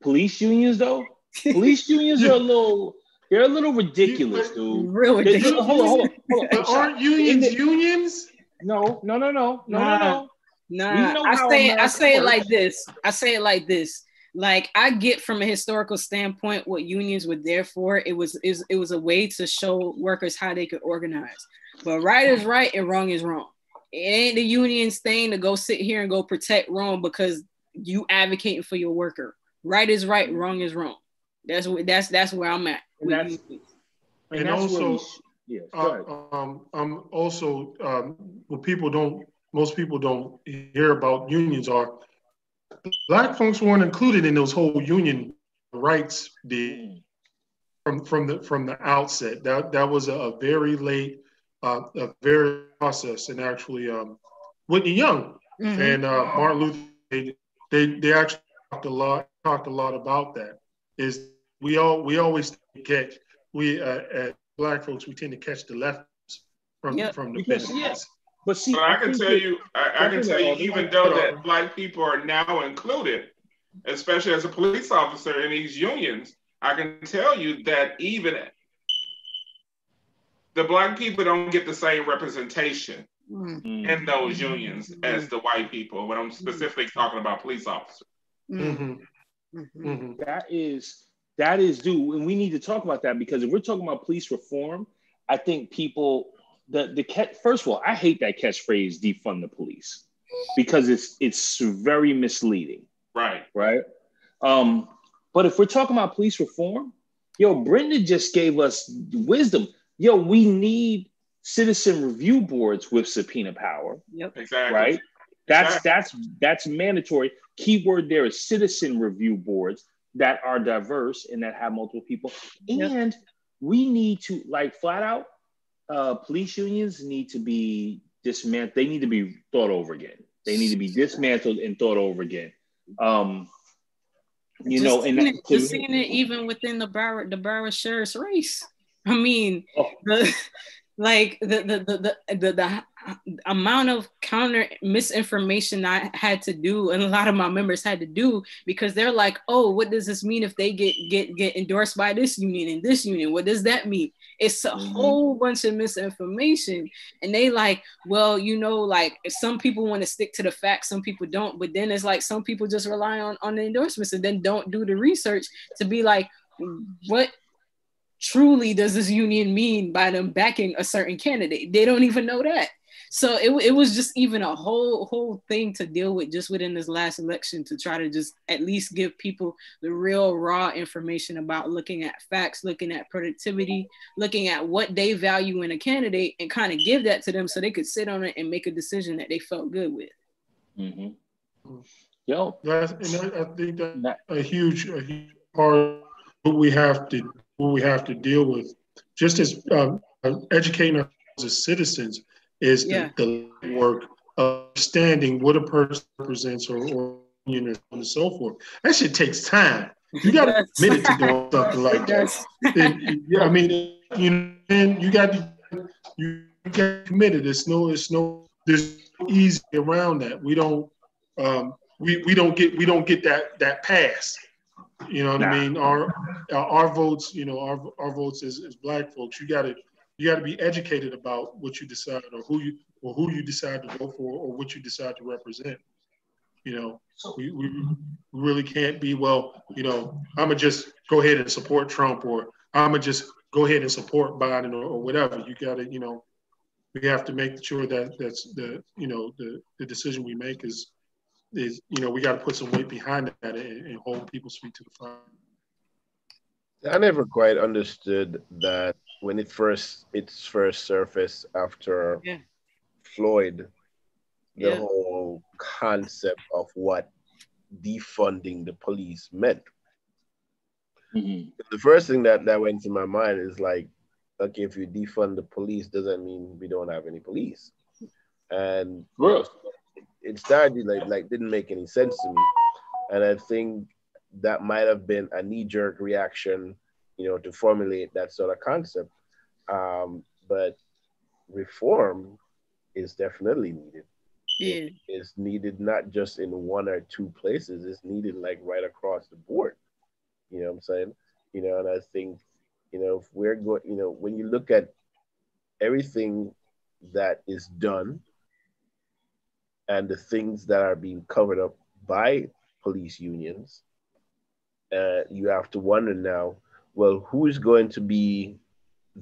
Speaker 2: Police unions, though. Police unions are a little. They're a little ridiculous, dude.
Speaker 4: Really ridiculous.
Speaker 2: Hold on, hold on, hold
Speaker 5: on. aren't unions the, unions?
Speaker 2: No, no, no, no, no, nah. no,
Speaker 4: no. Nah, I say I say it like this. I say it like this. Like I get from a historical standpoint what unions were there for. It was it was, it was a way to show workers how they could organize. But right is right and wrong is wrong. It ain't the union's thing to go sit here and go protect wrong because you advocating for your worker. Right is right, wrong is wrong. That's what that's that's where I'm at.
Speaker 5: And, that's, and, and also, yeah, uh, um, I'm also um, what people don't most people don't hear about unions are black folks weren't included in those whole union rights deal from from the from the outset. That that was a very late uh, a very process, and actually um, Whitney Young mm-hmm. and uh, Martin Luther they, they they actually talked a lot talked a lot about that. Is we all we always catch we uh, at black folks we tend to catch the left from yep. from the because,
Speaker 3: yes. But see, I, I can tell you, I, I can tell you, even though that black people are now included, especially as a police officer in these unions, I can tell you that even the black people don't get the same representation mm-hmm. in those unions as the white people when i'm specifically talking about police officers
Speaker 5: mm-hmm.
Speaker 2: Mm-hmm. That is that is due, and we need to talk about that because if we're talking about police reform, I think people the the catch first of all, I hate that catchphrase defund the police because it's it's very misleading.
Speaker 3: Right.
Speaker 2: Right. Um, but if we're talking about police reform, yo, Brenda just gave us wisdom. Yo, we need citizen review boards with subpoena power.
Speaker 4: Yep.
Speaker 3: Exactly.
Speaker 2: Right. That's exactly. that's that's mandatory. Keyword there is citizen review boards that are diverse and that have multiple people. Yep. And we need to like flat out uh, police unions need to be dismantled. They need to be thought over again. They need to be dismantled and thought over again. Um, you
Speaker 4: just
Speaker 2: know, and
Speaker 4: it, just seeing it even within the Broward, the Broward sheriff's race. I mean, oh. the, like the the the the, the, the amount of counter misinformation I had to do, and a lot of my members had to do because they're like, "Oh, what does this mean if they get get get endorsed by this union and this union? What does that mean?" It's a mm-hmm. whole bunch of misinformation, and they like, well, you know, like some people want to stick to the facts, some people don't. But then it's like some people just rely on on the endorsements and then don't do the research to be like, what truly does this union mean by them backing a certain candidate? They don't even know that. So it, it was just even a whole whole thing to deal with just within this last election to try to just at least give people the real raw information about looking at facts, looking at productivity, looking at what they value in a candidate, and kind of give that to them so they could sit on it and make a decision that they felt good with.
Speaker 2: Mm-hmm. Yo,
Speaker 5: that's, and I, I think that's a huge, a huge part of what we have to what we have to deal with, just as um, educating ourselves as citizens, is yeah. the, the, work of understanding what a person represents or, or you know, and so forth. That shit takes time. You got a minute to do something like that. And, yeah, I mean, you know, and you got to you get committed. It's no, it's no, there's no easy around that. We don't, um, we we don't get we don't get that that pass. You know what nah. I mean? Our uh, our votes, you know, our our votes is, as black folks, you gotta you gotta be educated about what you decide or who you or who you decide to vote for or what you decide to represent. You know, we, we really can't be, well, you know, I'ma just go ahead and support Trump or I'ma just go ahead and support Biden or, or whatever. You gotta, you know, we have to make sure that that's the, you know, the, the decision we make is is you know we got to put some weight behind that and, and hold people's feet to the fire.
Speaker 7: I never quite understood that when it first its first surfaced after yeah. Floyd, the yeah. whole concept of what defunding the police meant. Mm-hmm. The first thing that that went to my mind is like, okay, if you defund the police, doesn't mean we don't have any police. And it started like like didn't make any sense to me, and I think that might have been a knee jerk reaction, you know, to formulate that sort of concept. Um, but reform is definitely needed.
Speaker 4: Yeah.
Speaker 7: It's needed not just in one or two places, it's needed like right across the board. You know what I'm saying? You know, and I think, you know, if we're going, you know, when you look at everything that is done and the things that are being covered up by police unions, uh, you have to wonder now, well, who is going to be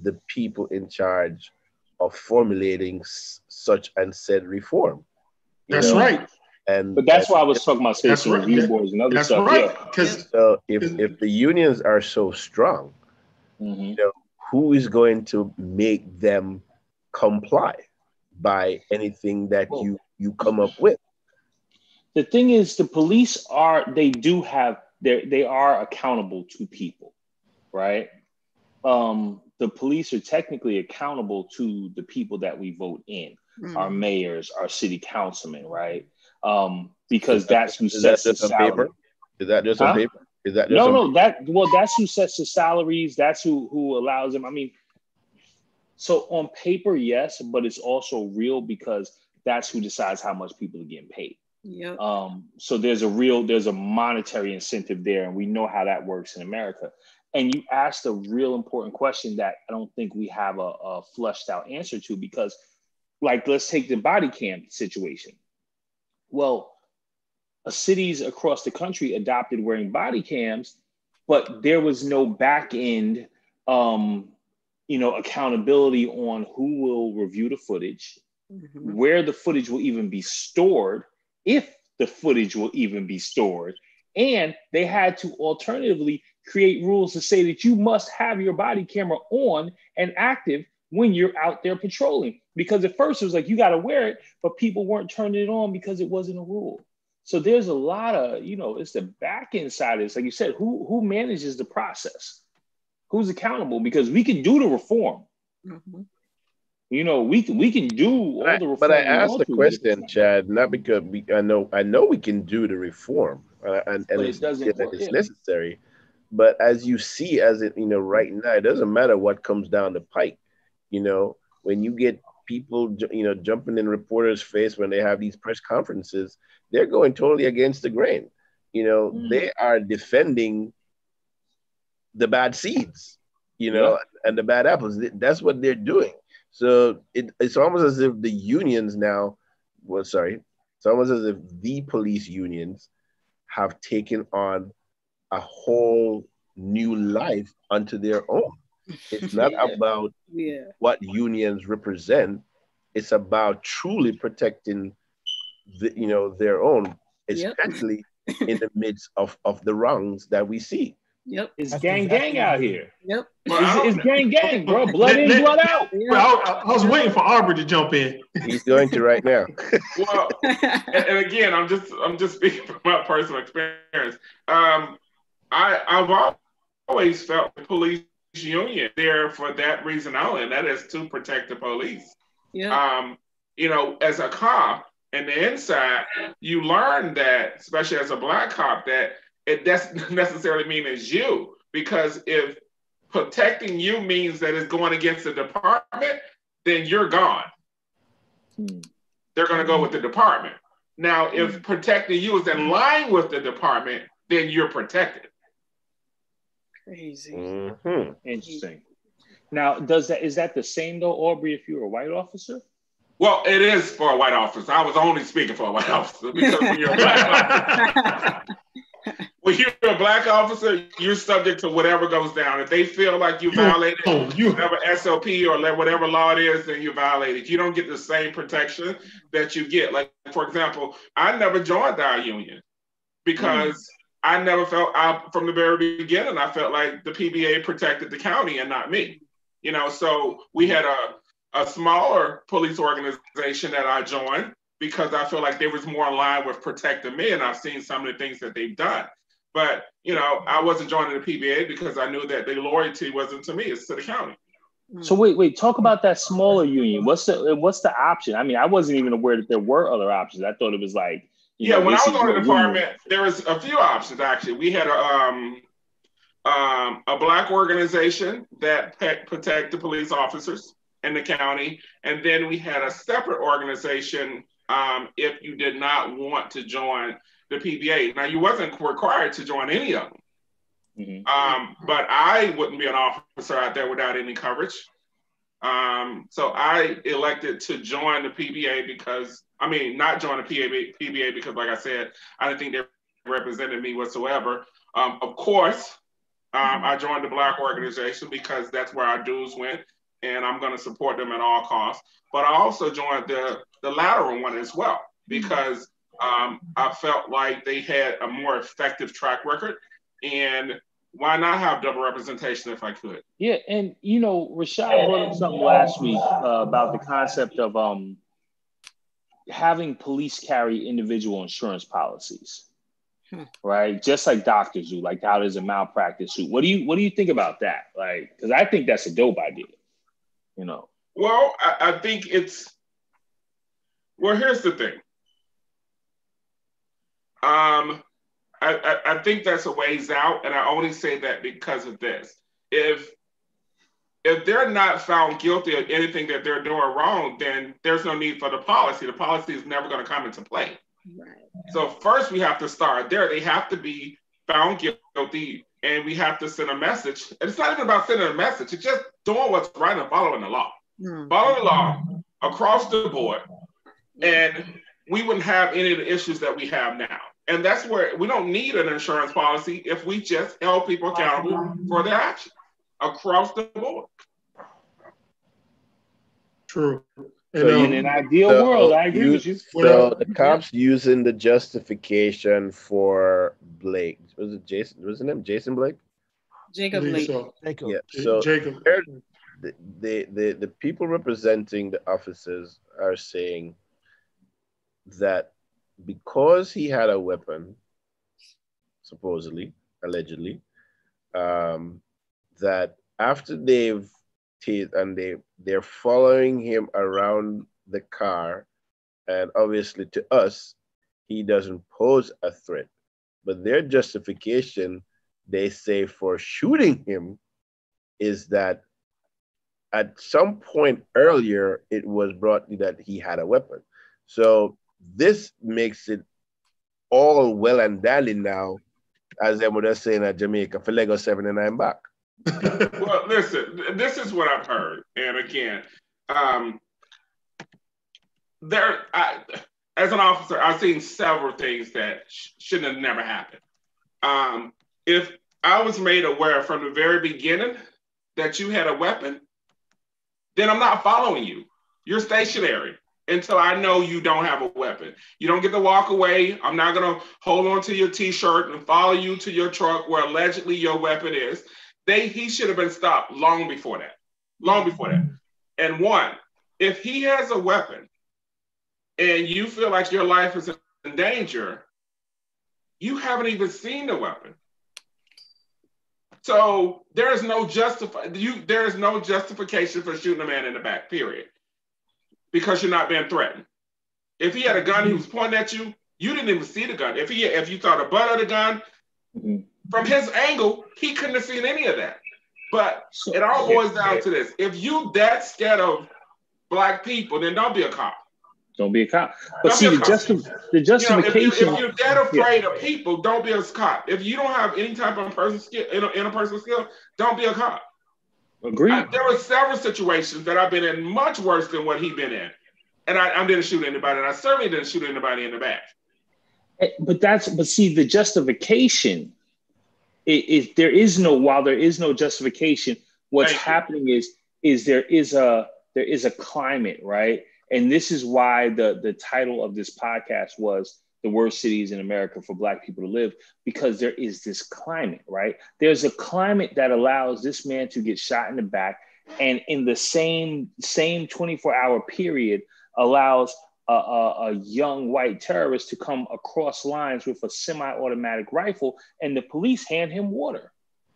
Speaker 7: the people in charge of formulating s- such and said reform?
Speaker 5: That's know? right.
Speaker 2: And but that's, why I was talking about citizen right. review boards and other that's stuff. Right.
Speaker 7: Because yeah. so if, if the unions are so strong, mm-hmm. you know, who is going to make them comply by anything that well, you you come up with.
Speaker 2: The thing is, the police are they do have they they are accountable to people, right? Um, the police are technically accountable to the people that we vote in, mm. our mayors, our city councilmen, right? Um, because that's who sets that the salary.
Speaker 7: Paper? Is that just huh? on paper? Is that
Speaker 2: no, no? That well, that's who sets the salaries. That's who who allows them. I mean, so on paper, yes, but it's also real because that's who decides how much people are getting paid.
Speaker 4: Yep.
Speaker 2: Um, so there's a real, there's a monetary incentive there, and we know how that works in America. And you asked a real important question that I don't think we have a, a flushed out answer to because, like, let's take the body cam situation. Well, cities across the country adopted wearing body cams, but there was no back end, um, you know, accountability on who will review the footage, mm-hmm. where the footage will even be stored, if the footage will even be stored. And they had to alternatively create rules to say that you must have your body camera on and active when you're out there patrolling. Because at first it was like you got to wear it, but people weren't turning it on because it wasn't a rule. So there's a lot of, you know, it's the back end side of this. Like you said, who who manages the process? Who's accountable? Because we can do the reform. Mm-hmm. You know, we can we can do all
Speaker 7: the
Speaker 2: reform.
Speaker 7: But I asked the question, Chad, not because we, I know I know we can do the reform, uh, and, and it's, it it's necessary. But as you see, as it you know, right now, it doesn't matter what comes down the pike. You know, when you get people, you know, jumping in reporters' face when they have these press conferences, they're going totally against the grain. You know, mm. they are defending the bad seeds, you know, yeah. and the bad apples. That's what they're doing. So it, it's almost as if the unions now, well, sorry, it's almost as if the police unions have taken on a whole new life unto their own. It's not yeah. about yeah. what unions represent. It's about truly protecting the, you know their own, especially yep. in the midst of, of the wrongs that we see.
Speaker 2: Yep. It's That's gang exactly gang out here. Yep. It's, it's, gang gang, bro. Blood in, blood out.
Speaker 5: Well, I, I, was waiting for Aubrey to jump in.
Speaker 7: He's going to right now.
Speaker 3: well, and, and, again, I'm just I'm just speaking from my personal experience. Um, I I've always felt the police union there for that reason only, and that is to protect the police. Yeah. Um, you know, as a cop and the inside, you learn that, especially as a black cop, that it doesn't necessarily mean it's you. Because if protecting you means that it's going against the department, then you're gone. Hmm. They're going to go with the department. Now, if hmm. protecting you is in line with the department, then you're protected.
Speaker 4: Crazy.
Speaker 2: Mm-hmm. Interesting. Now, does that is that the same though, Aubrey? If you're a white officer?
Speaker 3: Well, it is for a white officer. I was only speaking for a white officer because when you're a black when you're a black officer, you're subject to whatever goes down. If they feel like you violated oh, you. whatever SOP or whatever law it is, then you violated. You don't get the same protection that you get. Like, for example, I never joined our union because mm. I never felt I, from the very beginning, I felt like the PBA protected the county and not me. You know, so we had a, a smaller police organization that I joined because I feel like they was more in line with protecting me, and I've seen some of the things that they've done. But you know, I wasn't joining the PBA because I knew that the loyalty wasn't to me; it's to the county.
Speaker 2: So wait, wait, talk about that smaller union. What's the what's the option? I mean, I wasn't even aware that there were other options. I thought it was like
Speaker 3: yeah, know, when I was on the department, there was a few options actually. We had a um, um, a black organization that protect the police officers in the county, and then we had a separate organization um, if you did not want to join the PBA. Now, you wasn't required to join any of them, mm-hmm. um, but I wouldn't be an officer out there without any coverage. Um, so I elected to join the PBA because I mean, not join the PBA, PBA because, like I said, I didn't think they represented me whatsoever. Um, of course, um, I joined the Black organization because that's where our dues went, and I'm going to support them at all costs. But I also joined the the lateral one as well because um, I felt like they had a more effective track record, and why not have double representation if I could?
Speaker 2: Yeah, and you know, Rashad brought up something last week uh, about the concept of um, having police carry individual insurance policies, hmm. right? Just like doctors do. Like how does a malpractice suit? What do you What do you think about that? Like, because I think that's a dope idea. You know.
Speaker 3: Well, I, I think it's. Well, here's the thing. Um, I, I, I think that's a ways out, and I only say that because of this. If if they're not found guilty of anything that they're doing wrong, then there's no need for the policy. The policy is never going to come into play. Right. So first we have to start there. They have to be found guilty, and we have to send a message. And it's not even about sending a message. It's just doing what's right and following the law. Mm-hmm. Follow the law across the board, and we wouldn't have any of the issues that we have now. And that's where we don't need an insurance policy if we just held people accountable for their actions across the board.
Speaker 5: True.
Speaker 2: So in um, an ideal
Speaker 7: So uh,
Speaker 2: world, I agree
Speaker 7: you-
Speaker 2: with you.
Speaker 7: So the cops using the justification for Blake was it Jason? Was his name Jason Blake?
Speaker 4: Jacob
Speaker 5: believe
Speaker 4: Blake.
Speaker 5: so.
Speaker 1: Jacob.
Speaker 7: Yeah. So
Speaker 5: Jacob.
Speaker 7: the, the the the people representing the officers are saying that because he had a weapon, supposedly, allegedly, um, that after they've tased and they they're following him around the car, and obviously to us, he doesn't pose a threat. But their justification, they say, for shooting him is that at some point earlier, it was brought that he had a weapon. So this makes it all well and dandy now, as would just saying at Jamaica, for Lego 79 back.
Speaker 3: well, listen, this is what I've heard, and again, um, there, I, as an officer, I've seen several things that sh- shouldn't have never happened. Um, if I was made aware from the very beginning that you had a weapon, then I'm not following you. You're stationary until I know you don't have a weapon. You don't get to walk away. I'm not going to hold on to your t-shirt and follow you to your truck where allegedly your weapon is. They he should have been stopped long before that. Long before that. And one, if he has a weapon and you feel like your life is in danger, you haven't even seen the weapon. So there is no justify you there is no justification for shooting a man in the back, period. Because you're not being threatened. If he had a gun, he was pointing at you, you didn't even see the gun. If he if you saw the butt of the gun,
Speaker 2: Mhm.
Speaker 3: from his angle, he couldn't have seen any of that. But
Speaker 2: So-
Speaker 3: it all boils down to this. If you that scared of black people, then don't be a cop.
Speaker 2: Don't be a cop. But
Speaker 3: Don't
Speaker 2: see, the, justi- the
Speaker 3: You know, if, you,
Speaker 2: justification.
Speaker 3: if you're that afraid of people, don't be a cop. If you don't have any type of person skill, in a, interpersonal skill, don't be a cop.
Speaker 2: Agreed.
Speaker 3: I- there were several situations that I've been in much worse than what he'd been in. And I, I didn't shoot anybody, and I certainly didn't shoot anybody in the back.
Speaker 2: Eh, But that's but see the justification is, is there is no while there is no justification. What's
Speaker 3: Thank you.
Speaker 2: happening is is there is a there is a climate right, and this is why the the title of this podcast was the worst cities in America for Black people to live because there is this climate right. There's a climate that allows this man to get shot in the back, and in the same same 24 hour period allows a, a, a young white terrorist to come across lines with a semi-automatic rifle and the police hand him water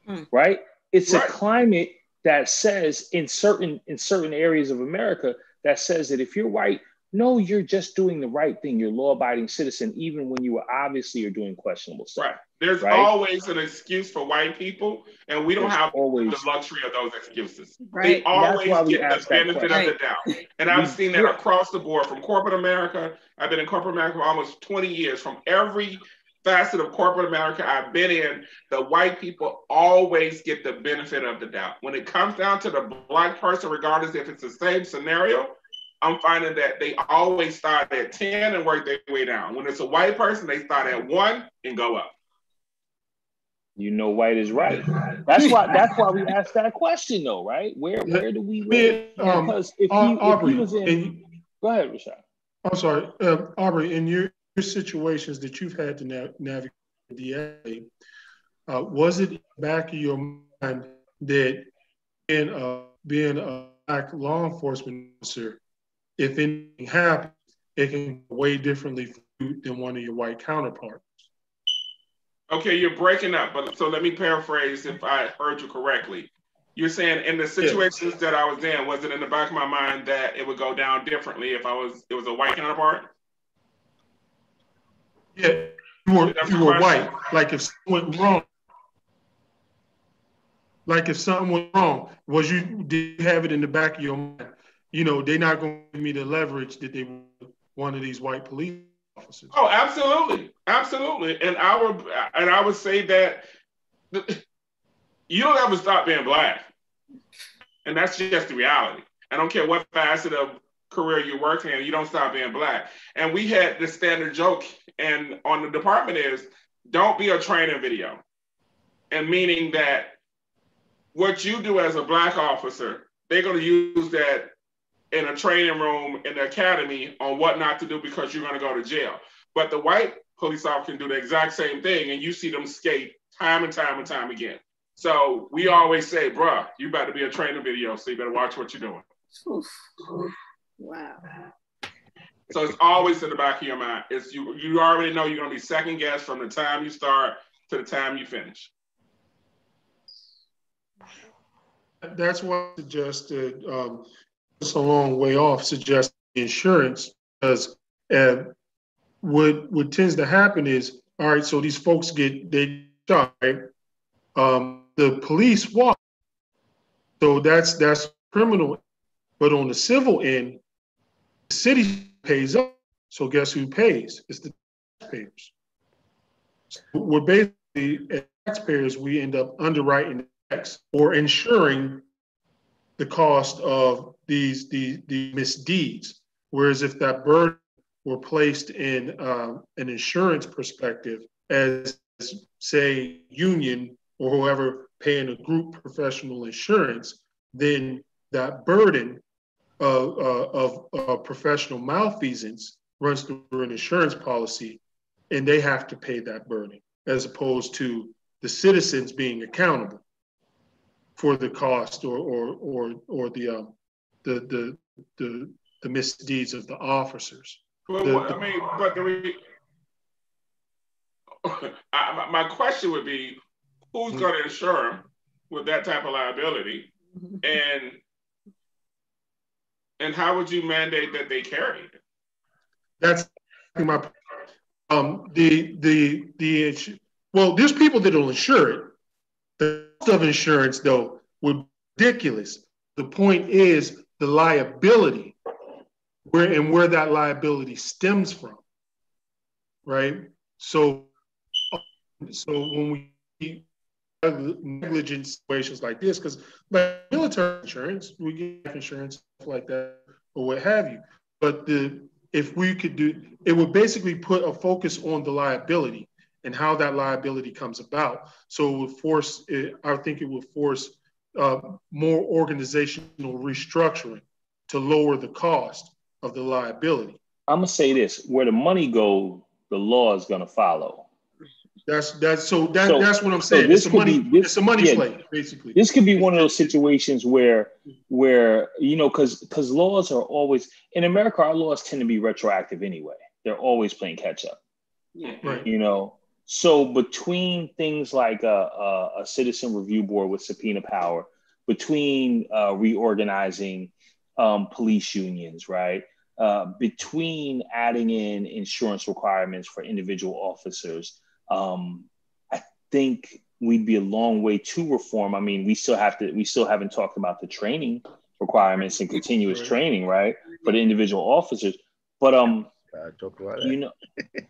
Speaker 4: Hmm.
Speaker 2: right it's
Speaker 3: Right.
Speaker 2: a climate that says in certain in certain areas of america that says that if you're white no you're just doing the right thing you're law-abiding citizen even when you are obviously are doing questionable stuff
Speaker 3: Right. There's
Speaker 2: Right.
Speaker 3: always an excuse for white people, and we don't
Speaker 2: There's
Speaker 3: have
Speaker 2: always
Speaker 3: the luxury of those excuses.
Speaker 4: Right.
Speaker 3: They always get the benefit of the doubt. And I've
Speaker 2: We-
Speaker 3: seen that across the board from corporate America. I've been in corporate America for almost 20 years. From every facet of corporate America I've been in, the white people always get the benefit of the doubt. When it comes down to the black person, regardless if it's the same scenario, I'm finding that they always start at 10 and work their way down. When it's a white person, they start at one and go up.
Speaker 2: you know white is right that's why that's why we asked that question though right where where do we live
Speaker 5: um,
Speaker 2: because if
Speaker 5: Au-
Speaker 2: he, if he was in
Speaker 5: and
Speaker 2: go ahead Rashad.
Speaker 5: I'm sorry, uh, Aubrey, in your, your situations that you've had to na- navigate the DA, uh, was it back of your mind that in a, being a black law enforcement officer, if anything happens, it can go way differently for you than one of your white counterparts?
Speaker 3: Okay, you're breaking up, but so let me paraphrase if I heard you correctly. You're saying in the situations that I was in, was it in the back of my mind that it would go down differently if I was it was a white counterpart?
Speaker 5: Yeah, you were, you were
Speaker 3: question.
Speaker 5: white. Like if something went wrong, like if something went wrong, was you did you have it in the back of your mind? You know, they're not going to give me the leverage that they one of these white police officers.
Speaker 3: Oh, absolutely, absolutely. And I would and I would say that you don't ever stop being black, and that's just the reality. I don't care what facet of career you're working in, you don't stop being black. And we had this standard joke and on the department is don't be a training video. And meaning that what you do as a black officer, they're going to use that in a training room in the academy on what not to do because you're going to go to jail. But the white police officer can do the exact same thing, and you see them skate time and time and time again. So we always say, bruh, you about to be a training video, so you better watch what you're doing. Oof. Wow. So it's always in the back of your mind. It's you you already know you're gonna be second guessed from the time you start to the time you finish.
Speaker 5: That's why I suggested um, it's a long way off, suggest insurance because what what tends to happen is all right, so these folks get they right? Um, the police walk. So that's that's criminal. But on the civil end, the city pays up. So guess who pays? It's the taxpayers. So we're basically as taxpayers, we end up underwriting tax or insuring the cost of these these, these misdeeds. Whereas if that burden were placed in uh, an insurance perspective as say union or whoever paying a group professional insurance, then that burden of, of, of professional malfeasance runs through an insurance policy and they have to pay that burden as opposed to the citizens being accountable for the cost or or or, or the, um, the the the the misdeeds of the officers.
Speaker 3: Well,
Speaker 5: the,
Speaker 3: I mean, but the re- I, my question would be, who's going to insure them with that type of liability, and and how would you mandate that they carry it?
Speaker 5: That's my um the the the well, there's people that will insure it. The cost of insurance though would be ridiculous. The point is the liability where and where that liability stems from right? So so when we have negligent situations like this because like military insurance we get insurance stuff like that or what have you. But the if we could do it would basically put a focus on the liability and how that liability comes about so it would force it, i think it would force uh, more organizational restructuring to lower the cost of the liability.
Speaker 2: I'm gonna say this: where the money goes, the law is gonna follow.
Speaker 5: That's that's so that, so, that's what I'm saying. So this it's a money be, this, it's a money yeah, play, basically.
Speaker 2: This could be one of those situations where where you know because because laws are always in America, our laws tend to be retroactive anyway. They're always playing catch up.
Speaker 4: Yeah.
Speaker 5: Right.
Speaker 2: You know, so between things like a, a, a citizen review board with subpoena power, between uh, reorganizing um, police unions, right? Uh, between adding in insurance requirements for individual officers, um, I think we'd be a long way to reform. I mean, we still have to, we still haven't talked about the training requirements and continuous training, right, for the individual officers. But um,
Speaker 7: uh, talk about
Speaker 2: you know,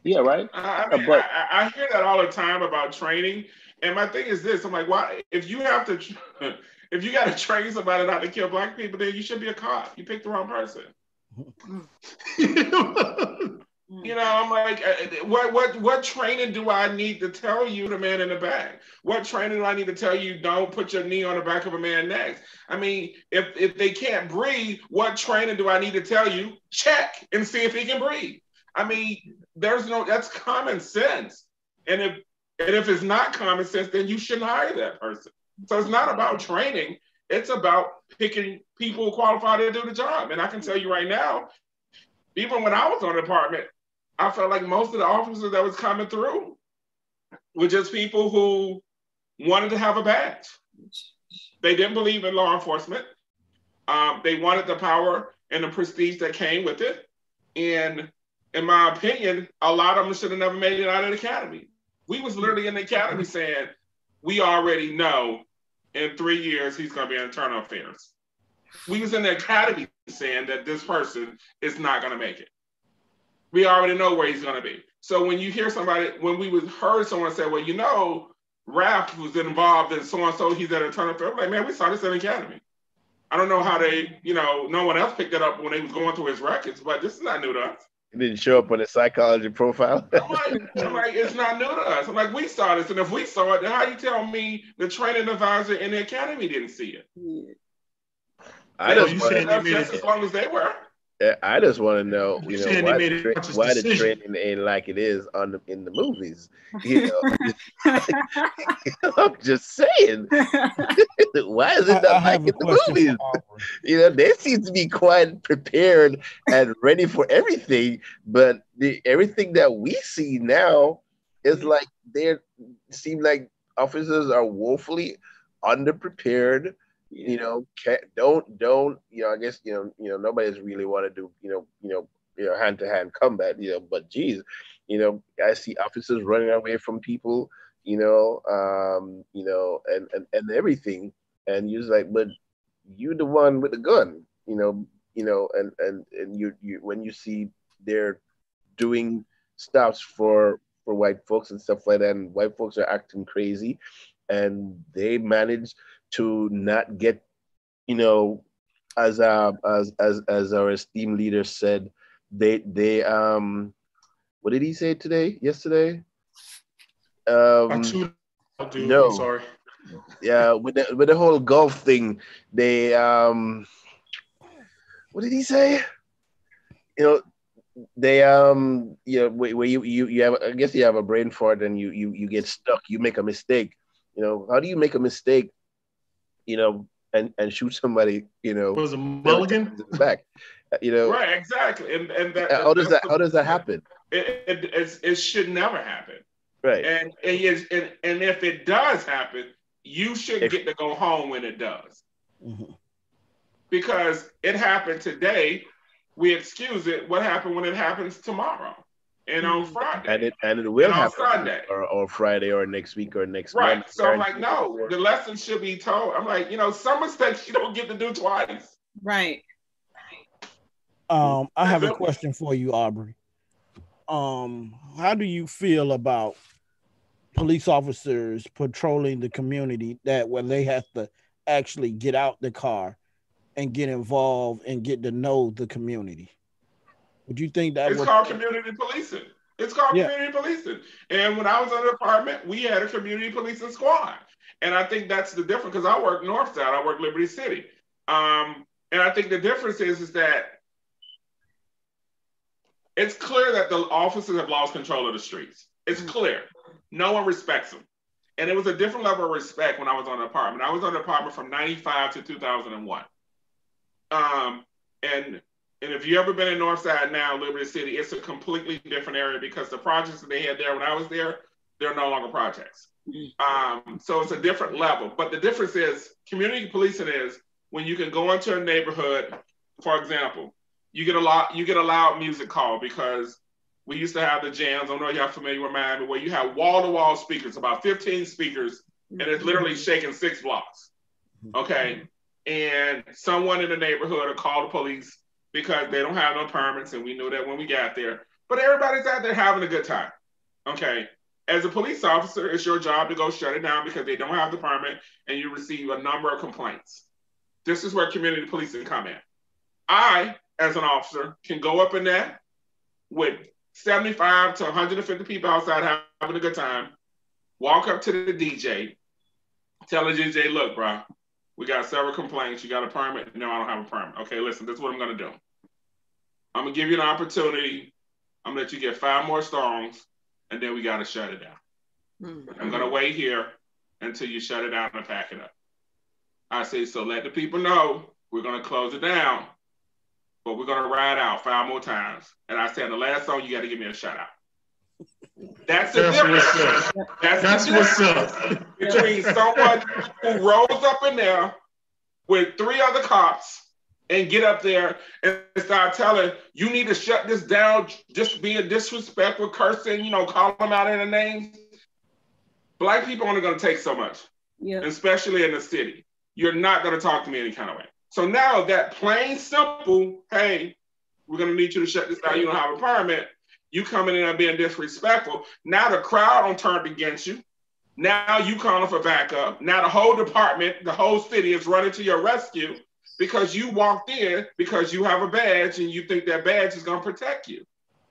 Speaker 2: yeah, right.
Speaker 3: I, mean, but I, I, hear that all the time about training, and my thing is this: I'm like, why? If you have to, if you got to train somebody not to kill black people, then you should be a cop. You picked the wrong person. Mm. you know, I'm like, uh, uh, what what what training do I need to tell you, the man in the back? What training do I need to tell you? Don't put your knee on the back of a man next. I mean, if if they can't breathe, what training do I need to tell you? Check and see if he can breathe. I mean, there's no that's common sense. And if and if it's not common sense, then you shouldn't hire that person. So it's not about mm. training. It's about picking people qualified to do the job. And I can tell you right now, even when I was on the department, I felt like most of the officers that was coming through were just people who wanted to have a badge. They didn't believe in law enforcement. Um, they wanted the power and the prestige that came with it. And in my opinion, a lot of them should have never made it out of the academy. We was literally in the academy saying, we already know in three years he's going to be in internal affairs. We was in the academy saying that this person is not going to make it. We already know where he's going to be. So when you hear somebody, when we was heard someone say, well, you know, Raf was involved in so and so, he's at internal affairs. Like, man, we saw this in the academy. I don't know how they, you know, no one else picked it up when they was going through his records, but this is not new to us.
Speaker 7: It didn't show up on his psychology profile.
Speaker 3: I'm, like, I'm like, it's not new to us. I'm like, we saw this, and if we saw it, then how you tell me the training advisor in the academy didn't see it? Yeah.
Speaker 7: I
Speaker 3: just, just as long as they were.
Speaker 7: Eh, I just want to know, you know, why, the, tra- why the training ain't like it is on the, in the movies. You know, I'm just saying, why is it not like in the movies? You know, they seem to be quite prepared and ready for everything, but the everything that we see now is like they seem like officers are woefully underprepared you know, don't don't you know? I guess you know you know nobody's really want to do you know you know you know hand to hand combat. You know, but geez, you know I see officers running away from people. You know, um, you know, and and and everything, and you're like, but you the one with the gun. You know, you know, and and and you you when you see they're doing stops for for white folks and stuff like that, and white folks are acting crazy, and they manage to not get, you know, as uh, as as as our esteemed leader said, they they um, what did he say today? Yesterday? Um, no, sorry. Yeah, with the with the whole golf thing, they um, what did he say? You know, they um you know where you you you have I guess you have a brain fart and you you you get stuck you make a mistake you know how do you make a mistake you know, and and shoot somebody, you know,
Speaker 5: was a mulligan
Speaker 7: back, you know,
Speaker 3: right? Exactly, and and that,
Speaker 7: how does that how does that happen?
Speaker 3: It, it, it, it should never happen,
Speaker 7: right?
Speaker 3: And and, yes, and and if it does happen, you should if, get to go home when it does, mm-hmm. because it happened today. We excuse it. What happened when it happens tomorrow? And on mm. Friday.
Speaker 7: And it and it will and happen Sunday or, or Friday or next week or next
Speaker 3: right.
Speaker 7: month.
Speaker 3: So I'm like, no, the lesson should be told. I'm like, you know, some mistakes you don't get to do twice.
Speaker 4: Right.
Speaker 1: Um, I have a question for you, Aubrey. Um, how do you feel about police officers patrolling the community that when they have to actually get out the car and get involved and get to know the community? Would you think that?
Speaker 3: It's called community policing. It's called yeah. community policing. And when I was in the department, we had a community policing squad. And I think that's the difference because I work North Side, I work Liberty City. Um, and I think the difference is, is that it's clear that the officers have lost control of the streets. It's clear. No one respects them. And it was a different level of respect when I was on the department. I was on the department from 95 to 2001. Um, and and if you've ever been in Northside now, Liberty City, it's a completely different area because the projects that they had there when I was there, they're no longer projects. Mm-hmm. Um, so it's a different level. But the difference is community policing is when you can go into a neighborhood, for example, you get a lot, you get a loud music call because we used to have the jams. I don't know if y'all familiar with Miami, where you have wall-to-wall speakers, about 15 speakers, and it's literally mm-hmm. shaking six blocks. Okay. Mm-hmm. And someone in the neighborhood will call the police because they don't have no permits, and we knew that when we got there. But everybody's out there having a good time. Okay. As a police officer, it's your job to go shut it down because they don't have the permit and you receive a number of complaints. This is where community policing come in. I, as an officer, can go up in there with 75 to 150 people outside having a good time, walk up to the DJ, tell the DJ, look, bro, we got several complaints. You got a permit? No, I don't have a permit. Okay, listen, this is what I'm gonna do. I'm gonna give you an opportunity. I'm gonna let you get five more songs, and then we gotta shut it down. Mm-hmm. I'm gonna wait here until you shut it down and pack it up. I say, so let the people know we're gonna close it down, but we're gonna ride out five more times. And I said, the last song, you gotta give me a shout out. That's the That's difference. What's That's, That's the what's up. between someone who rolls up in there with three other cops and get up there and start telling you need to shut this down, just being disrespectful, cursing, you know, calling them out in the names. Black people are only going to take so much, yeah. especially in the city. You're not going to talk to me any kind of way. So now that plain simple, hey, we're going to need you to shut this down. You don't have a permit you coming in and being disrespectful. Now the crowd on turned against you. Now you calling for backup. Now the whole department, the whole city is running to your rescue because you walked in because you have a badge and you think that badge is going to protect you.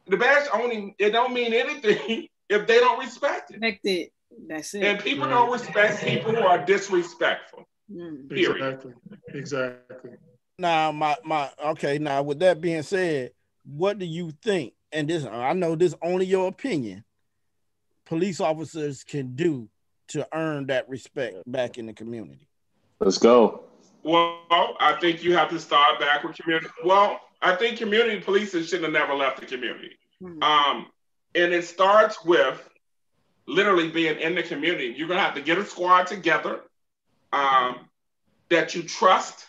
Speaker 3: The badge only it don't mean anything if they don't respect it.
Speaker 4: Respect it. That's it.
Speaker 3: And people don't respect people who are disrespectful.
Speaker 5: Mm. Exactly. Exactly.
Speaker 1: Now, my my okay. Now, with that being said, what do you think? And this, I know this only your opinion. Police officers can do to earn that respect back in the community.
Speaker 2: Let's go.
Speaker 3: Well, I think you have to start back with community. Well, I think community policing should have never left the community. Mm-hmm. Um, and it starts with literally being in the community. You're gonna have to get a squad together um, that you trust,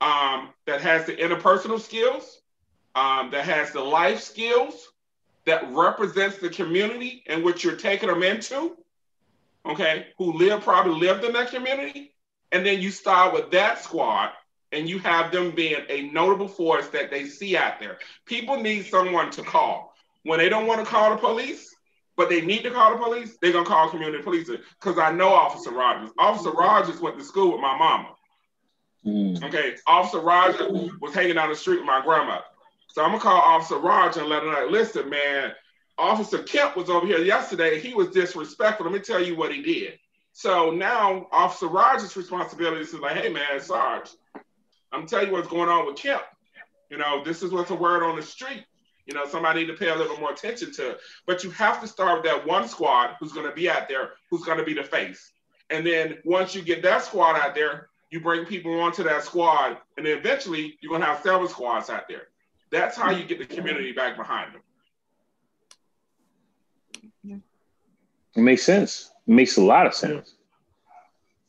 Speaker 3: um, that has the interpersonal skills, um, that has the life skills, that represents the community in which you're taking them into. Okay, who live probably lived in that community, and then you start with that squad and you have them being a notable force that they see out there. People need someone to call. When they don't want to call the police, but they need to call the police, they're gonna call community police because I know Officer Rogers. Officer Rogers went to school with my mama. Mm. Okay, Officer Rogers was hanging down the street with my grandmother. So I'm gonna call Officer Rogers and let him know, listen, man, Officer Kemp was over here yesterday. He was disrespectful. Let me tell you what he did. So now Officer Rogers' responsibility is like, hey man, Sarge, I'm telling you what's going on with Kemp. You know, this is what's a word on the street. You know, somebody need to pay a little more attention to. It. But you have to start with that one squad who's going to be out there, who's going to be the face. And then once you get that squad out there, you bring people onto that squad, and then eventually you're going to have several squads out there. That's how you get the community back behind them.
Speaker 2: It makes sense. It makes a lot of sense.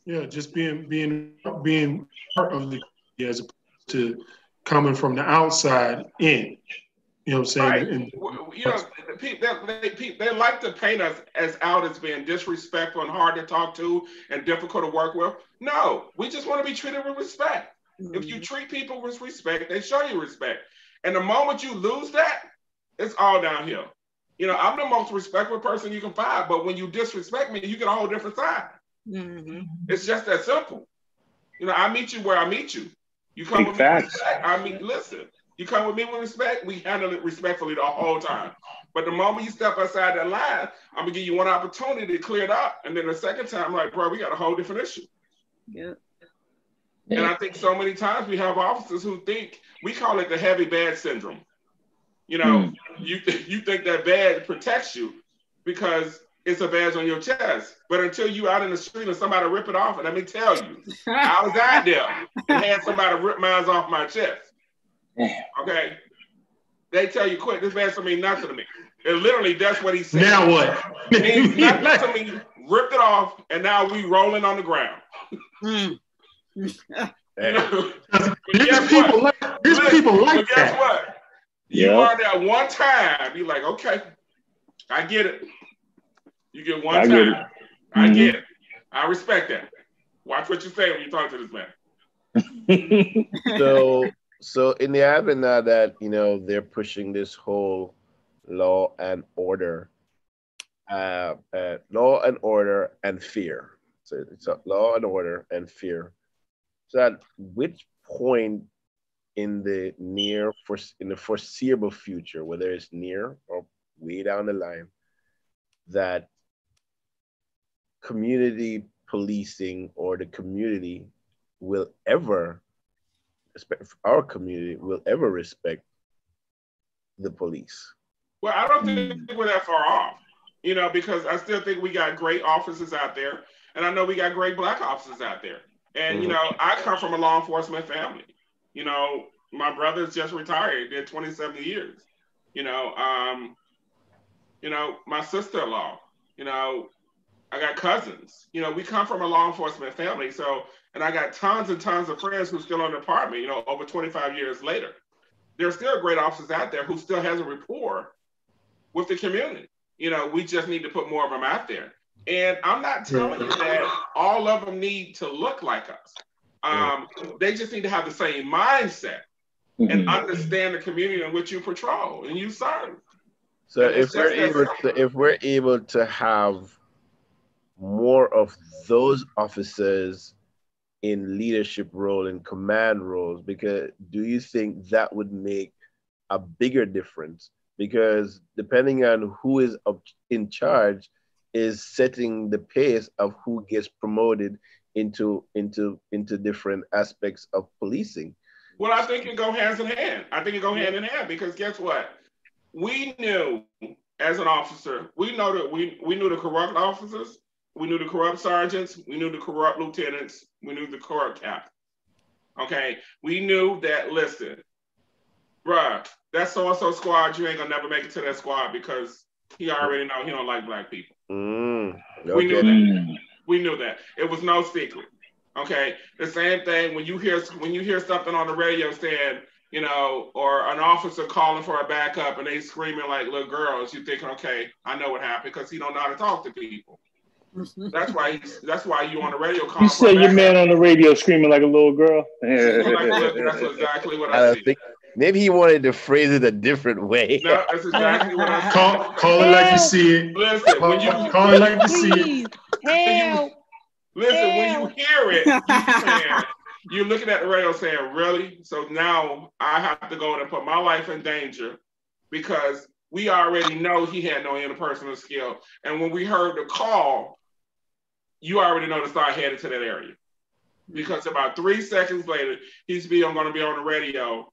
Speaker 5: Yeah, yeah just being being being part of the as opposed to coming from the outside in. You know what I'm saying? Right. And,
Speaker 3: you know, they, they, they like to paint us as out as being disrespectful and hard to talk to and difficult to work with. No, we just want to be treated with respect. Mm-hmm. If you mm-hmm. treat people with respect, they show you respect. And the moment you lose that, it's all downhill. You know, I'm the most respectful person you can find, but when you disrespect me, you get a whole different side. Mm-hmm. It's just that simple. You know, I meet you where I meet you. You come Big with facts. me with respect. I mean, listen, you come with me with respect, we handle it respectfully the whole time. But the moment you step outside that line, I'm gonna give you one opportunity to clear it up. And then the second time, like, bro, we got a whole different issue. Yeah. And I think so many times we have officers who think we call it the heavy badge syndrome. You know, mm. you you think that badge protects you because it's a badge on your chest. But until you out in the street and somebody rip it off, and let me tell you, I was out there and had somebody rip mine off my chest. Okay. They tell you quick, this badge mean nothing to me. And literally that's what he said.
Speaker 5: Now what?
Speaker 3: means nothing to me, ripped it off, and now we rolling on the ground. Mm.
Speaker 5: You know, these people like, these people like
Speaker 3: guess that. what? You yep. are that one time. You're like, okay, I get it. You get one I time. Get I mm-hmm. get it. I respect that. Watch what you say when you talk to this
Speaker 7: man. so, so in the advent now that you know they're pushing this whole law and order, uh, uh, law and order and fear. So it's a law and order and fear. So at which point in the near for in the foreseeable future, whether it's near or way down the line, that community policing or the community will ever our community will ever respect the police.
Speaker 3: Well, I don't think we're that far off, you know, because I still think we got great officers out there, and I know we got great black officers out there. And mm-hmm. you know, I come from a law enforcement family. You know, my brother's just retired, did 27 years. You know, um, you know, my sister-in-law, you know, I got cousins. You know, we come from a law enforcement family. So, and I got tons and tons of friends who still on the department, you know, over 25 years later. There are still great officers out there who still has a rapport with the community. You know, we just need to put more of them out there. And I'm not telling you that all of them need to look like us. Um, they just need to have the same mindset mm-hmm. and understand the community in which you patrol and you serve.
Speaker 7: So and if we're able to, if we're able to have more of those officers in leadership role and command roles because do you think that would make a bigger difference because depending on who is in charge is setting the pace of who gets promoted into into into different aspects of policing.
Speaker 3: Well i think it go hands in hand. I think it go hand in hand because guess what? We knew as an officer we know that we we knew the corrupt officers we knew the corrupt sergeants we knew the corrupt lieutenants we knew the corrupt captain. Okay? We knew that listen bruh that so-and-so squad you ain't gonna never make it to that squad because he already know he don't like black people mm, okay. we knew that we knew that. It was no secret. Okay. The same thing when you hear when you hear something on the radio saying, you know, or an officer calling for a backup and they screaming like little girls, you thinking, okay, I know what happened because he don't know how to talk to people. That's why he's, that's why you on the radio.
Speaker 2: You said your man on the radio screaming like a little girl.
Speaker 7: that's exactly what I, I think. Maybe he wanted to phrase it a different way. No, that's exactly
Speaker 5: what I call, call it like you see it. Listen, call, when you call it like you see it.
Speaker 3: Help. Listen, Help. when you hear it, you you're looking at the radio saying, really? So now I have to go and put my life in danger because we already know he had no interpersonal skill. And when we heard the call, you already know to start headed to that area. Because about three seconds later, he's be going to be on the radio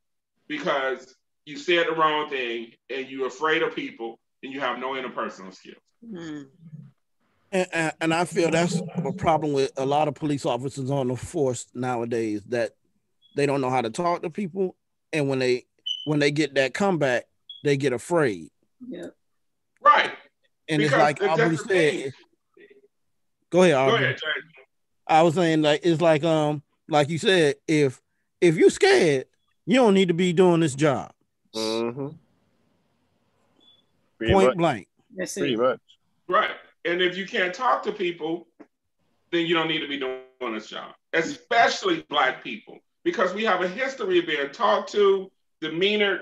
Speaker 3: because you said the wrong thing and you're afraid of people and you have no interpersonal skills. Mm.
Speaker 1: And, and, I feel that's a problem with a lot of police officers on the force nowadays that they don't know how to talk to people, and when they when they get that comeback, they get afraid.
Speaker 3: Yeah. Right.
Speaker 1: And because it's like Aubrey said. Go ahead, Aubrey. Go ahead, I was saying like it's like um like you said if if you're scared, you don't need to be doing this job. Mm-hmm. Point much. blank.
Speaker 3: That's Pretty much. Right. And if you can't talk to people, then you don't need to be doing this job, especially Black people, because we have a history of being talked to, demeanored,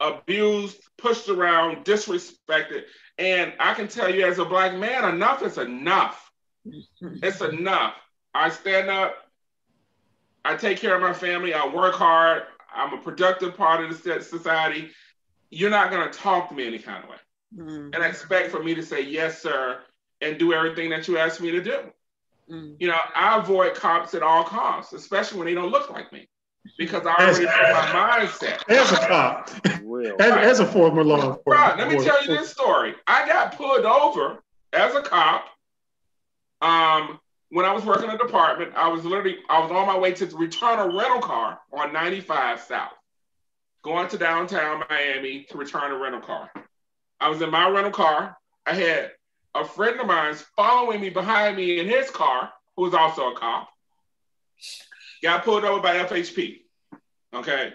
Speaker 3: abused, pushed around, disrespected. And I can tell you, as a Black man, enough is enough. It's enough. I stand up, I take care of my family, I work hard, I'm a productive part of the society. You're not going to talk to me any kind of way mm-hmm. and expect for me to say yes, sir, and do everything that you ask me to do. Mm-hmm. You know, I avoid cops at all costs, especially when they don't look like me, because I already know my mindset.
Speaker 5: As a cop, as, as, a former law enforcement.
Speaker 3: Right. Let me tell you this story. I got pulled over as a cop. Um, when I was working in a department, I was literally I was on my way to return a rental car on 95 South, going to downtown Miami to return a rental car. I was in my rental car. I had a friend of mine following me behind me in his car, who was also a cop. Got pulled over by FHP. Okay.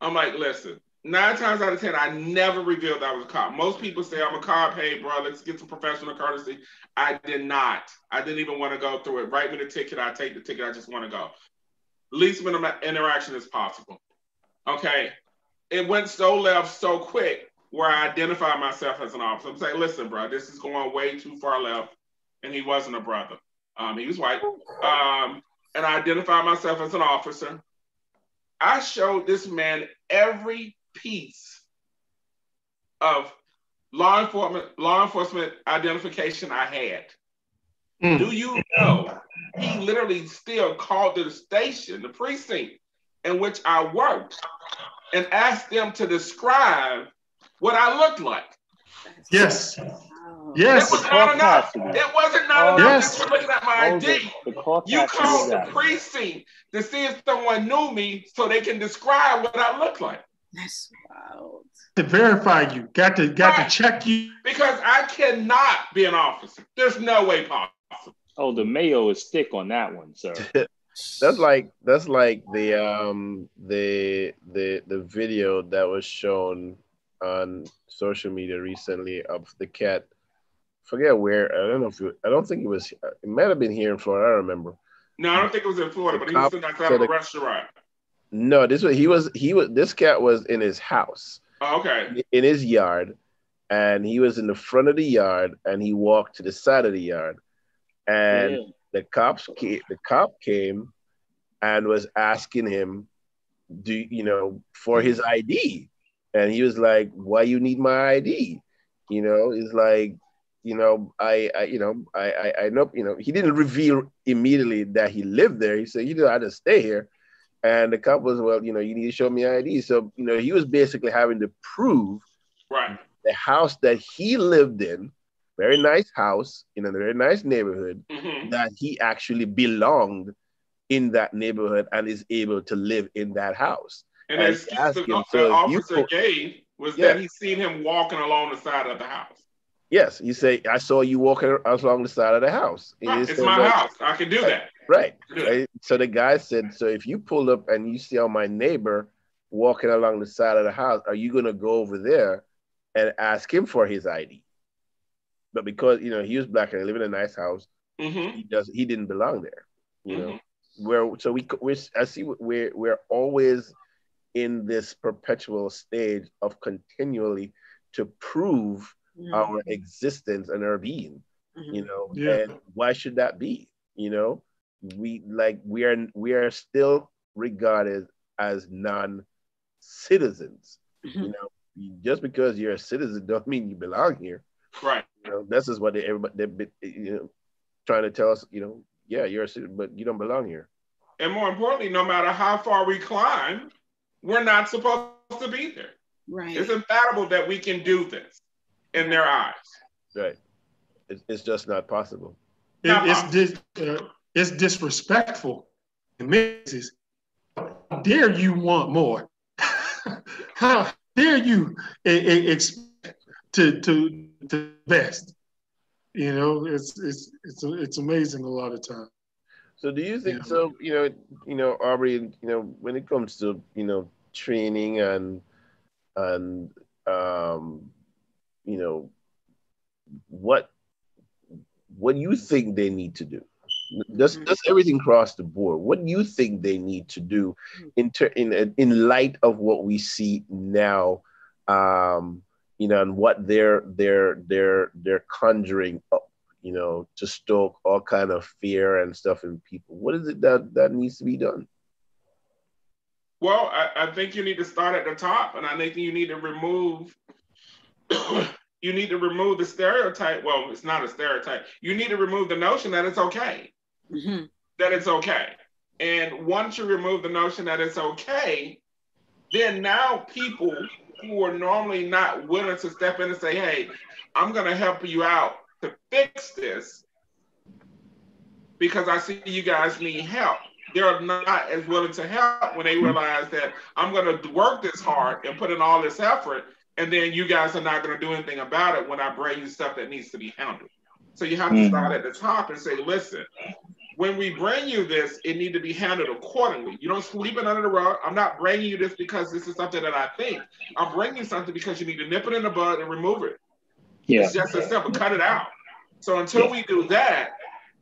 Speaker 3: I'm like, listen, nine times out of 10, I never revealed I was a cop. Most people say I'm a cop. Hey, bro, let's get some professional courtesy. I did not. I didn't even want to go through it. Write me the ticket. I take the ticket. I just want to go. Least minimum interaction as possible. Okay. It went so left so quick where I identify myself as an officer. I'm saying, listen, bro, this is going way too far left. And he wasn't a brother. Um, he was white. Um, and I identify myself as an officer. I showed this man every piece of law enforcement law enforcement identification I had. Mm. Do you know he literally still called to the station, the precinct in which I worked, and asked them to describe what I looked like.
Speaker 5: Yes. Yes.
Speaker 3: It was not enough. It wasn't not enough yes. just looking at my ID. You called the precinct to see if someone knew me so they can describe what I look like.
Speaker 4: That's wild.
Speaker 5: To verify you, got to got right. to check you.
Speaker 3: Because I cannot be an officer. There's no way possible.
Speaker 2: Oh, the mayo is thick on that one, sir.
Speaker 7: that's like that's like the um the the the video that was shown on social media recently of the cat. Forget where. I don't know if it, I don't think it was. It might have been here in Florida. I don't remember.
Speaker 3: No, I don't think it was in Florida, the but he was in that kind of a restaurant.
Speaker 7: No, this was he was he was this cat was in his house.
Speaker 3: Oh, okay.
Speaker 7: In his yard, and he was in the front of the yard, and he walked to the side of the yard, and yeah. The cops came, the cop came and was asking him, do you know, for his ID. And he was like, Why you need my ID? You know, it's like, you know, I, I you know, I, I, I know, you know, he didn't reveal immediately that he lived there. He said, you know, I just stay here. And the cop was, well, you know, you need to show me ID. So, you know, he was basically having to prove
Speaker 3: right
Speaker 7: the house that he lived in, very nice house in a very nice neighborhood,
Speaker 3: Mhm.
Speaker 7: that he actually belonged in that neighborhood and is able to live in that house.
Speaker 3: And the
Speaker 7: And
Speaker 3: excuse the,
Speaker 7: him,
Speaker 3: the
Speaker 7: so you
Speaker 3: officer
Speaker 7: put-
Speaker 3: gave was
Speaker 7: Yeah.
Speaker 3: that he seen him walking along the side of the house.
Speaker 7: Yes, you say, I saw you walking along the side of the house.
Speaker 3: Right, it's my house. I can do that.
Speaker 7: Right. Right. So the guy said, So if you pull up and you see on my neighbor walking along the side of the house, are you gonna go over there and ask him for his ID? But because you know he was black and living in a nice house,
Speaker 3: hmm
Speaker 7: he does he didn't belong there. You know,
Speaker 3: Mhm.
Speaker 7: where so we we I see we're we're always in this perpetual stage of continually to prove
Speaker 4: Mm-hmm.
Speaker 7: our existence and our being you know
Speaker 5: Yeah.
Speaker 7: and why should that be you know we like we are we are still regarded as non-citizens
Speaker 4: Mm-hmm.
Speaker 7: you know just because you're a citizen don't mean you belong here
Speaker 3: Right.
Speaker 7: you know this is what they, everybody they've you know trying to tell us you know yeah you're a citizen but you don't belong here
Speaker 3: And more importantly, no matter how far we climb, we're not supposed to be there.
Speaker 4: Right.
Speaker 3: It's infallible that we can do this in their eyes.
Speaker 7: right it's, it's just not possible
Speaker 5: It, it's dis, uh, it's disrespectful. It makes how dare you want more? how dare you expect to to to best? You know, it's it's it's it's amazing a lot of times.
Speaker 7: So do you think
Speaker 5: Yeah.
Speaker 7: so? You know, you know, Aubrey. You know, when it comes to you know training and and um, you know, what what you think they need to do? Just just everything across the board. What do you think they need to do in ter- in in light of what we see now? Um, you know, and what they're they're they're they're conjuring up you know, to stoke all kind of fear and stuff in people. What is it that that needs to be done?
Speaker 3: Well, I, I think you need to start at the top, and I think you need to remove. you need to remove the stereotype. Well, it's not a stereotype. You need to remove the notion that it's okay.
Speaker 4: Hmm
Speaker 3: That it's okay. And once you remove the notion that it's okay, then now people who are normally not willing to step in and say, "Hey, I'm going to help you out to fix this," because I see you guys need help. They're not as willing to help when they realize that I'm going to work this hard and put in all this effort, and then you guys are not going to do anything about it when I bring you stuff that needs to be handled. So you have to
Speaker 2: Mhm.
Speaker 3: start at the top and say, listen, when we bring you this, it need to be handled accordingly. You don't sweep it under the rug. I'm not bringing you this because this is something that I think. I'm bringing you something because you need to nip it in the bud and remove it.
Speaker 2: Yeah.
Speaker 3: It's just as simple. Cut it out. So until we do that,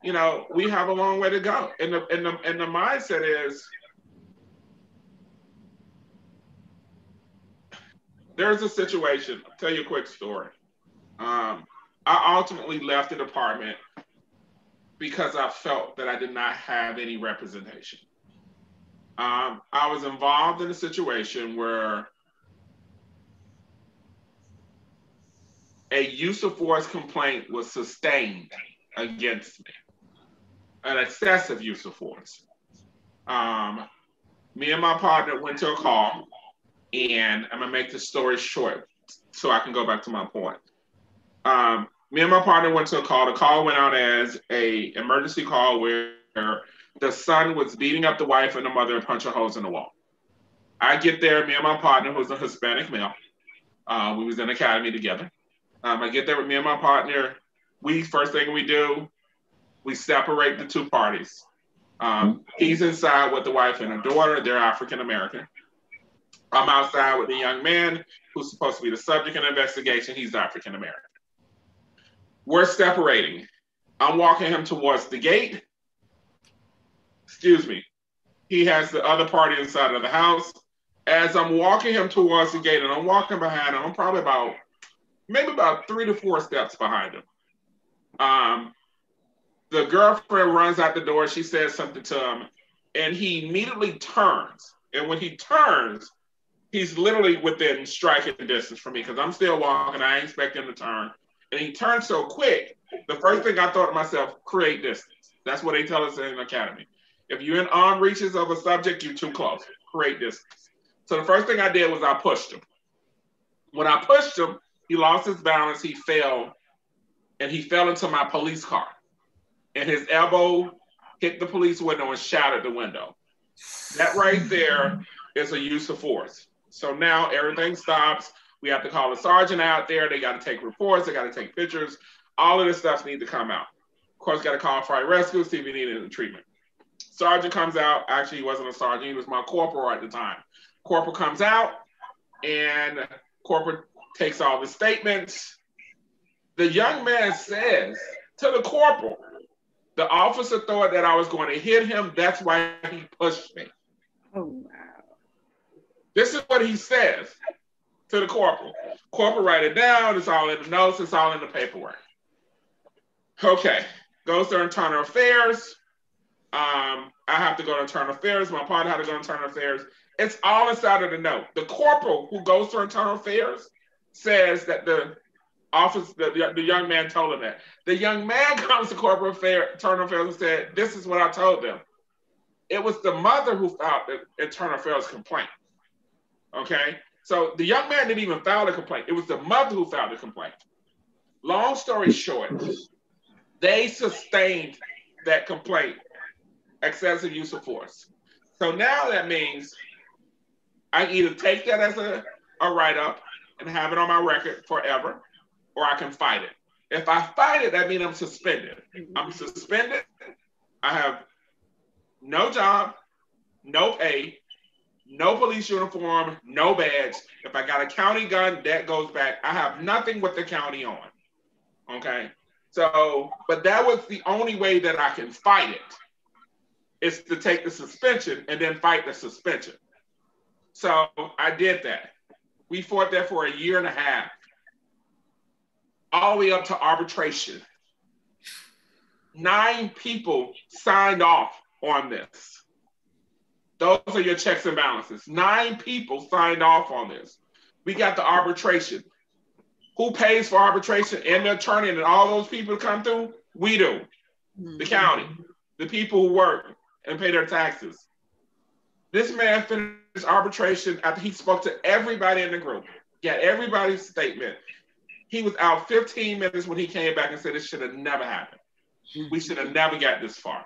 Speaker 3: you know, we have a long way to go. And the and the and the mindset is there's a situation. I'll tell you a quick story. Um, I ultimately left the department because I felt that I did not have any representation. Um, I was involved in a situation where a use of force complaint was sustained against me, an excessive use of force. Um, me and my partner went to a call, and I'm gonna make the story short so I can go back to my point. Um, me and my partner went to a call. The call went out as a emergency call where the son was beating up the wife and the mother and punching holes in the wall. I get there, me and my partner, who's a Hispanic male, uh, we was in academy together. Um, I get there with me and my partner. We first thing we do, we separate the two parties. Um, he's inside with the wife and the daughter. They're African American. I'm outside with the young man who's supposed to be the subject of the investigation. He's African American. We're separating. I'm walking him towards the gate. Excuse me. He has the other party inside of the house. As I'm walking him towards the gate, and I'm walking behind him, I'm probably about maybe about three to four steps behind him. Um, the girlfriend runs out the door. She says something to him, and he immediately turns. And when he turns, he's literally within striking distance from me because I'm still walking. I expect him to turn. And he turned so quick. The first thing I thought to myself, create distance. That's what they tell us in academy. If you're in arm reaches of a subject, you're too close. Create distance. So the first thing I did was I pushed him. When I pushed him, he lost his balance. He fell, and he fell into my police car. And his elbow hit the police window and shattered the window. That right there is a use of force. So now everything stops. We have to call a sergeant out there. They got to take reports. They got to take pictures. All of this stuff needs to come out. Of course, got to call fire rescue, see if he needed any treatment. Sergeant comes out. Actually, he wasn't a sergeant. He was my corporal at the time. Corporal comes out, and corporal takes all the statements. The young man says to the corporal, the officer thought that I was going to hit him. That's why he pushed me.
Speaker 4: Oh, wow.
Speaker 3: This is what he says to the corporal. Corporal write it down. It's all in the notes. It's all in the paperwork. Okay. Goes to internal affairs. Um, I have to go to internal affairs. My partner had to go to internal affairs. It's all inside of the note. The corporal who goes to internal affairs says that the office, the, the young man told him that. The young man comes to corporal affair, internal affairs and said, This is what I told them. It was the mother who filed the internal affairs complaint. Okay. So the young man didn't even file the complaint. It was the mother who filed the complaint. Long story short, they sustained that complaint, excessive use of force. So now that means I either take that as a, a write up and have it on my record forever, or I can fight it. If I fight it, that means I'm suspended. I'm suspended. I have no job, no pay, no police uniform, no badge. If I got a county gun, that goes back. I have nothing with the county on. Okay. So, but that was the only way that I can fight it is to take the suspension and then fight the suspension. So I did that. We fought that for a year and a half, all the way up to arbitration. Nine people signed off on this. Those are your checks and balances. Nine people signed off on this. We got the arbitration. Who pays for arbitration and the attorney and all those people come through? We do. The mm-hmm. county, the people who work and pay their taxes. This man finished arbitration after he spoke to everybody in the group, got everybody's statement. He was out 15 minutes when he came back and said this should have never happened. We should have never got this far.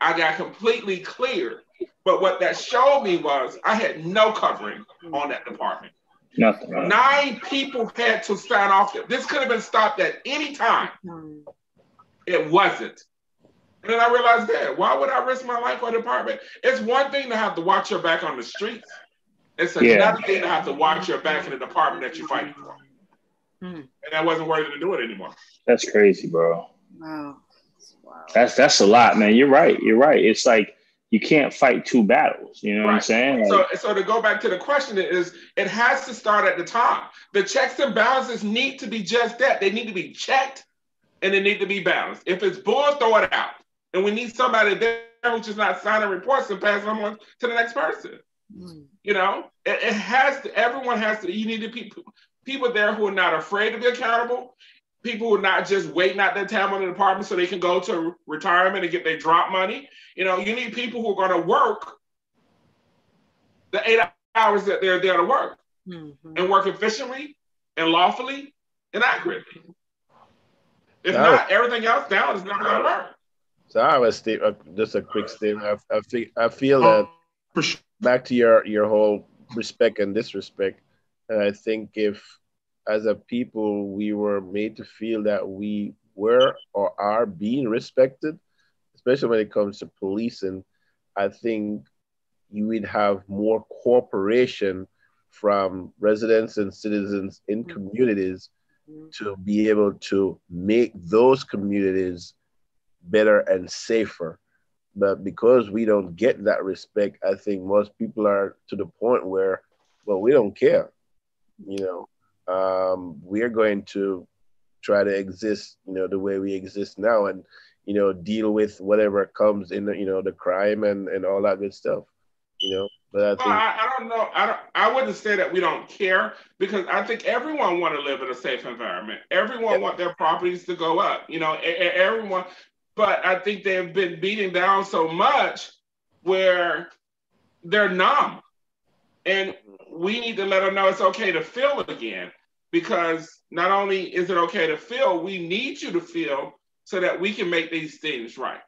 Speaker 3: I got completely clear but what that showed me was I had no covering on that department.
Speaker 2: Nothing.
Speaker 3: Nine people had to sign off. This could have been stopped at any time. It wasn't. And then I realized that why would I risk my life for a department? It's one thing to have to watch your back on the streets. It's another yeah. thing to have to watch your back in the department that you're fighting for. Hmm. And that wasn't worthy to do it anymore.
Speaker 2: That's crazy, bro.
Speaker 4: Wow. Wow.
Speaker 2: That's that's a lot, man. You're right. You're right. It's like you can't fight two battles. You know right. what I'm saying?
Speaker 3: Like, so, so to go back to the question is, it has to start at the top. The checks and balances need to be just that. They need to be checked, and they need to be balanced. If it's bull, throw it out. And we need somebody there who's just not signing reports and passing them on to the next person. Mm. You know, it, it, has to. Everyone has to. You need to people people there who are not afraid to be accountable people who are not just waiting out their time on the department so they can go to retirement and get their drop money. You know, you need people who are going to work the eight hours that they're there to work mm-hmm. and work efficiently and lawfully and accurately. If so not, everything else down is not going to work.
Speaker 7: So I have a uh, just a quick statement. I, I, feel, I feel that back to your your whole respect and disrespect, and I think if as a people, we were made to feel that we were or are being respected, especially when it comes to policing. I think you would have more cooperation from residents and citizens in mm-hmm. communities to be able to make those communities better and safer. But because we don't get that respect, I think most people are to the point where, well, we don't care. You know, um, we are going to try to exist, you know, the way we exist now. And, you know, deal with whatever comes in the, you know, the crime and, and all that good stuff, you know. But I, think,
Speaker 3: well, I, I, don't know. I don't, I wouldn't say that we don't care because I think everyone want to live in a safe environment. Everyone yeah. want their properties to go up. You know, everyone. But I think they've been beating down so much where they're numb, and we need to let them know it's okay to feel again. Because not only is it okay to feel, we need you to feel so that we can make these things right.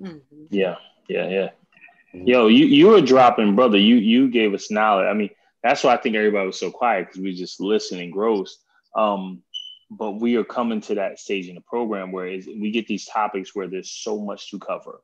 Speaker 2: Mm-hmm. Yeah, yeah, yeah. Yo, you you were dropping, brother. You you gave us knowledge. I mean, that's why I think everybody was so quiet because we just listening gross. Um, but we are coming to that stage in the program where we get these topics where there's so much to cover,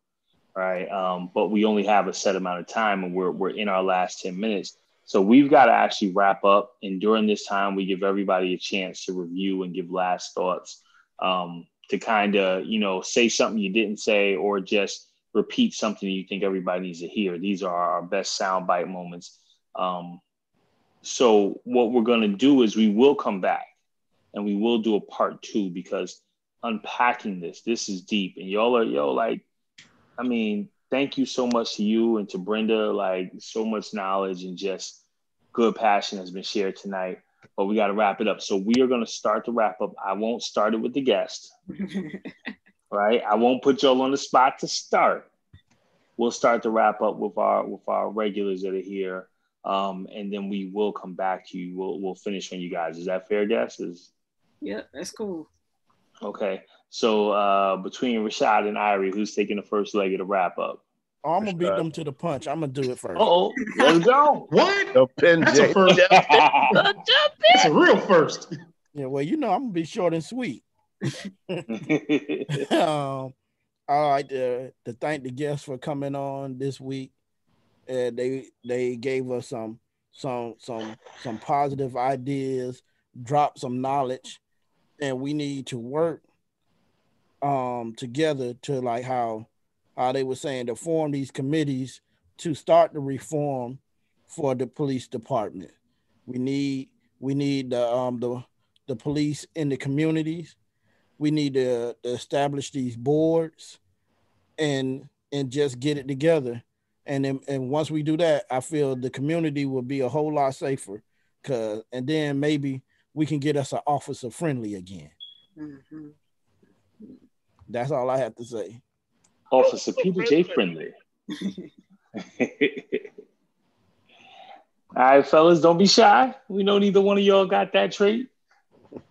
Speaker 2: right? Um, but we only have a set amount of time, and we're we're in our last ten minutes. So we've got to actually wrap up. And during this time, we give everybody a chance to review and give last thoughts. Um, to kind of you know say something you didn't say or just repeat something you think everybody needs to hear. These are our best soundbite moments. Um, so what we're going to do is we will come back and we will do a part two because unpacking this, this is deep, and y'all are yo like, I mean, thank you so much to you and to Brenda. Like so much knowledge and just good passion has been shared tonight. But we got to wrap it up. So we are going to start the wrap up. I won't start it with the guest. right? I won't put y'all on the spot to start. We'll start to wrap up with our with our regulars that are here, um, and then we will come back to you. We'll we'll finish on you guys. Is that fair, guesses?
Speaker 4: Yeah, that's cool.
Speaker 2: Okay, so uh, between Rashad and Irie, who's taking the first leg of the wrap up?
Speaker 1: Oh, I'm gonna beat them to the punch. I'm gonna do it first.
Speaker 2: Oh, let's go.
Speaker 5: what? The pin That's a first. That's a real first.
Speaker 1: Yeah, well, you know, I'm gonna be short and sweet. um, I like to, to thank the guests for coming on this week. Uh, they they gave us some some some some positive ideas, dropped some knowledge, and we need to work um together to like how how they were saying to form these committees to start the reform for the police department. We need we need the um the the police in the communities we need to, to establish these boards and and just get it together. And then, and once we do that, I feel the community will be a whole lot safer. Cause and then maybe we can get us an officer friendly again. Mm-hmm. That's all I have to say.
Speaker 2: Officer Peter J friendly. all right, fellas, don't be shy. We know neither one of y'all got that trait.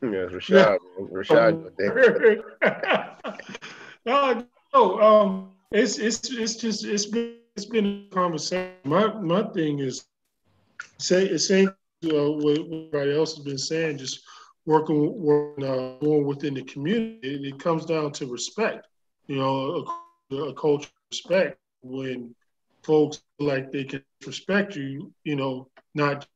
Speaker 7: Yes, Rashad. Rashad.
Speaker 5: no, no, um, it's it's it's just it's been it's been a conversation. My my thing is say saying uh, what everybody else has been saying, just working working uh, more within the community. It, it comes down to respect. You know, a, culture of respect when folks like they can respect you. You know, not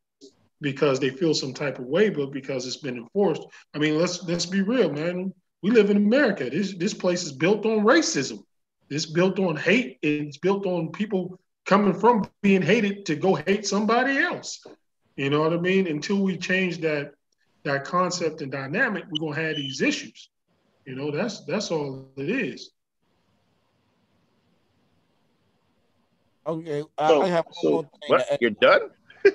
Speaker 5: because they feel some type of way, but because it's been enforced. I mean, let's let's be real, man. We live in America. This this place is built on racism. It's built on hate. It's built on people coming from being hated to go hate somebody else. You know what I mean? Until we change that that concept and dynamic, we're gonna have these issues. You know, that's that's all it is.
Speaker 1: Okay, so, I have
Speaker 7: so, what, You're done?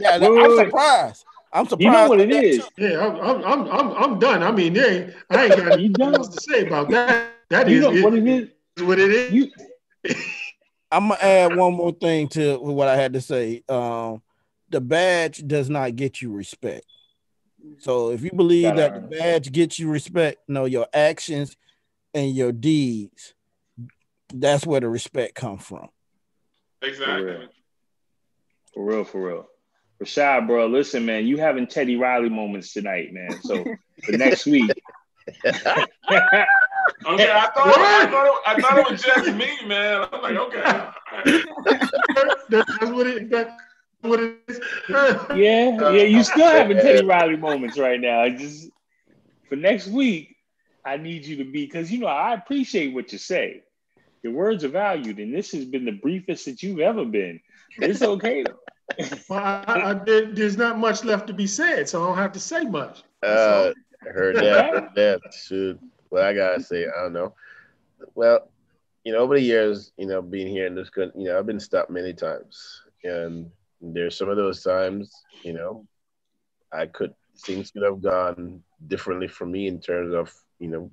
Speaker 1: Yeah, wait, I'm wait, surprised. I'm surprised. You know
Speaker 2: what it is?
Speaker 5: Yeah, I'm, I'm, I'm, I'm done. I mean, ain't, I ain't got anything else to say about that. That you is, know what it is. What it is. You...
Speaker 1: I'm gonna add one more thing to what I had to say. Um, the badge does not get you respect. So if you believe that the badge gets you respect, no, your actions and your deeds, that's where the respect comes from.
Speaker 3: Exactly.
Speaker 2: For real, for real. For real. Rashad, bro, listen, man, you having Teddy Riley moments tonight, man. So the next week.
Speaker 3: okay, I thought, I, thought it, I thought it was just me, man. I'm like, okay.
Speaker 5: that's what it. That's what it is.
Speaker 2: yeah, yeah. You still having Teddy Riley moments right now. I Just for next week, I need you to be because you know I appreciate what you say. Your words are valued, and this has been the briefest that you've ever been. It's okay though
Speaker 5: well, I, I, there, there's not much left to be said, so I don't have to say much.
Speaker 7: Uh, heard that. heard that. Shoot, what I gotta say, I don't know. well, you know, over the years, you know, being here in this country, you know, I've been stopped many times, and there's some of those times, you know, I could things could have gone differently for me in terms of, you know,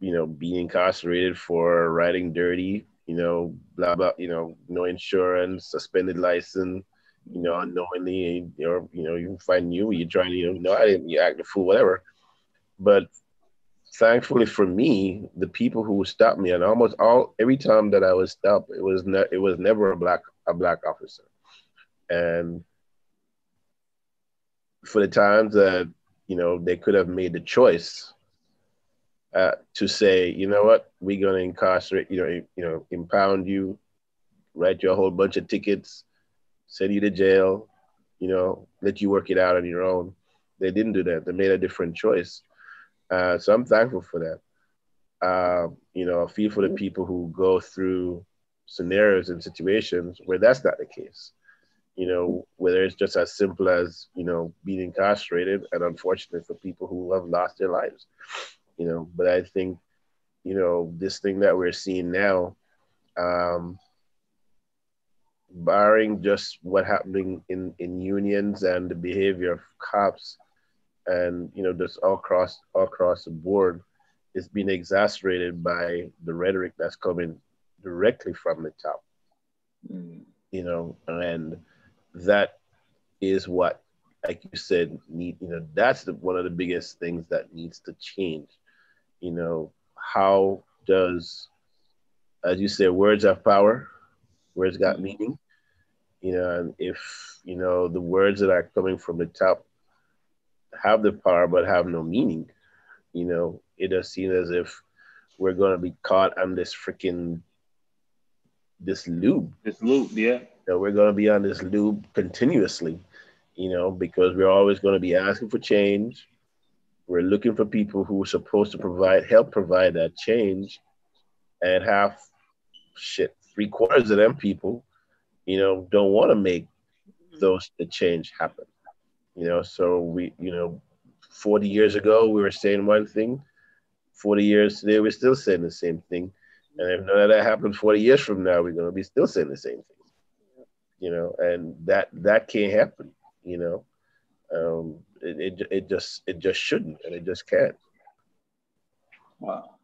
Speaker 7: you know, being incarcerated for riding dirty, you know, blah blah, you know, no insurance, suspended license, you know, unknowingly, or you know, you find you, you're trying to, you know, I didn't, you act a fool, whatever. But thankfully for me, the people who stopped me, and almost all every time that I was stopped, it was ne- it was never a black a black officer, and for the times that you know they could have made the choice uh, to say, you know what, we're gonna incarcerate, you know, you know, impound you, write you a whole bunch of tickets, send you to jail, you know, let you work it out on your own. They didn't do that. They made a different choice. Uh, so I'm thankful for that. Uh, you know, I feel for the people who go through scenarios and situations where that's not the case. You know, whether it's just as simple as, you know, being incarcerated and unfortunate for people who have lost their lives, you know, but I think, you know, this thing that we're seeing now, um, barring just what happening in, in unions and the behavior of cops, and you know just all across all across the board is being exacerbated by the rhetoric that's coming directly from the top mm. you know and that is what like you said need you know that's the, one of the biggest things that needs to change you know how does as you say words have power words got mm. meaning you know and if you know the words that are coming from the top have the power but have no meaning. You know, it does seem as if we're gonna be caught on this freaking this loop.
Speaker 2: This loop, yeah.
Speaker 7: That we're gonna be on this loop continuously, you know, because we're always gonna be asking for change. We're looking for people who are supposed to provide help provide that change, and half shit, three quarters of them people, you know, don't want to make those the change happen. You know, so we, you know, 40 years ago we were saying one thing. 40 years today we're still saying the same thing. And if none of that happens 40 years from now, we're gonna be still saying the same thing. You know, and that that can't happen, you know. Um, it, it, it just it just shouldn't and it just can't.
Speaker 2: Wow.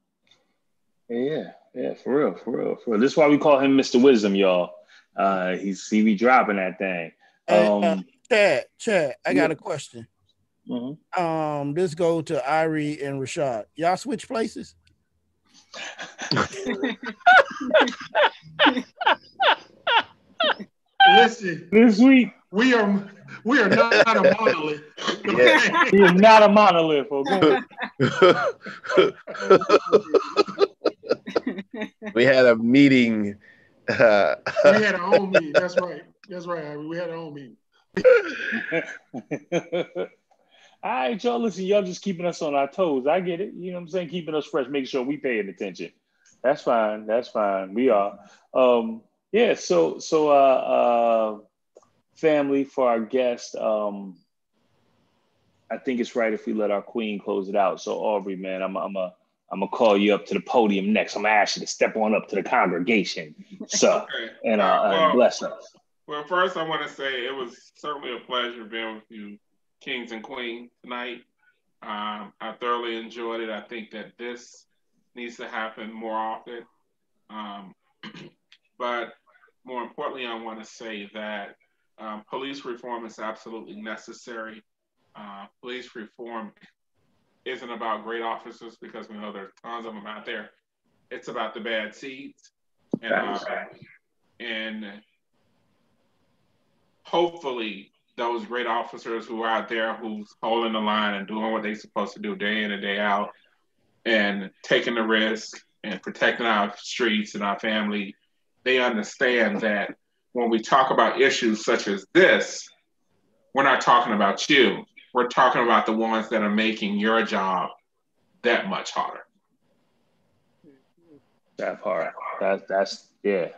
Speaker 2: Yeah, yeah, for real, for real, for real. This is why we call him Mr. Wisdom, y'all. Uh he's he be dropping that thing. Um
Speaker 1: Chad, Chad, I got a question. Mm-hmm. Um, this go to Irie and Rashad. Y'all switch places?
Speaker 5: Listen,
Speaker 2: this week
Speaker 5: we are we are not a monolith.
Speaker 2: Yeah. we are not a monolith. Okay.
Speaker 7: we had a meeting.
Speaker 5: Uh, we had our own meeting. That's right. That's right. Irie. We had our own meeting.
Speaker 2: All right, y'all. Listen, y'all just keeping us on our toes. I get it. You know what I'm saying? Keeping us fresh, making sure we paying attention. That's fine. That's fine. We are. Um, yeah. So, so, uh, uh, family for our guest. Um, I think it's right if we let our queen close it out. So, Aubrey, man, I'm, I'm a, I'm gonna call you up to the podium next. I'm gonna ask you to step on up to the congregation, so okay. and uh, well, bless us.
Speaker 3: Well, first, I want to say it was certainly a pleasure being with you, Kings and Queens, tonight. Um, I thoroughly enjoyed it. I think that this needs to happen more often. Um, but more importantly, I want to say that um, police reform is absolutely necessary. Uh, police reform isn't about great officers because we know there are tons of them out there. It's about the bad seeds. And, uh, and hopefully those great officers who are out there who's holding the line and doing what they're supposed to do day in and day out and taking the risk and protecting our streets and our family, they understand that when we talk about issues such as this, we're not talking about you. We're talking about the ones that are making your job that much harder.
Speaker 2: That hard. That that's yeah.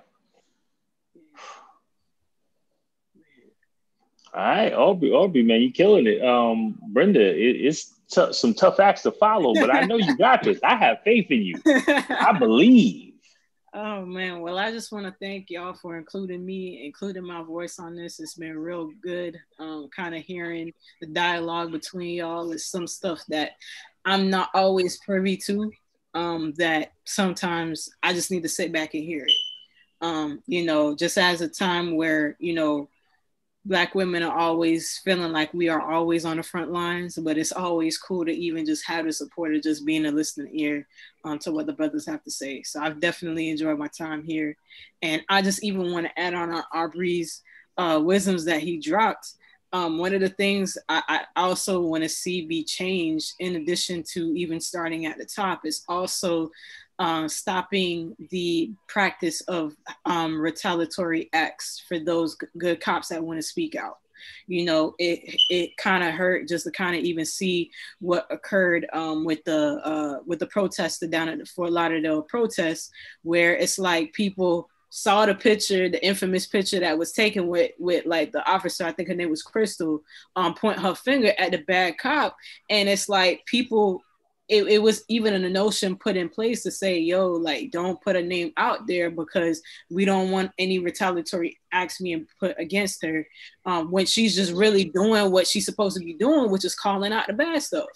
Speaker 2: All right, Aubrey, Aubrey, man, you're killing it. Um, Brenda, it, it's t- some tough acts to follow, but I know you got this. I have faith in you. I believe.
Speaker 4: Oh man, well, I just want to thank y'all for including me, including my voice on this. It's been real good, um, kind of hearing the dialogue between y'all. It's some stuff that I'm not always privy to. Um, that sometimes I just need to sit back and hear it. Um, you know, just as a time where you know black women are always feeling like we are always on the front lines, but it's always cool to even just have the support of just being a listening ear um, to what the brothers have to say. So I've definitely enjoyed my time here. And I just even want to add on our Aubrey's uh, wisdoms that he dropped. Um, one of the things I, I also want to see be changed, in addition to even starting at the top, is also uh, stopping the practice of um, retaliatory acts for those g- good cops that want to speak out. You know, it it kind of hurt just to kind of even see what occurred um, with the uh, with the protester down at the Fort Lauderdale protest, where it's like people saw the picture, the infamous picture that was taken with with like the officer, I think her name was Crystal, um, point her finger at the bad cop, and it's like people it, it was even a notion put in place to say, yo, like, don't put a name out there because we don't want any retaliatory acts being put against her um, when she's just really doing what she's supposed to be doing, which is calling out the bad stuff.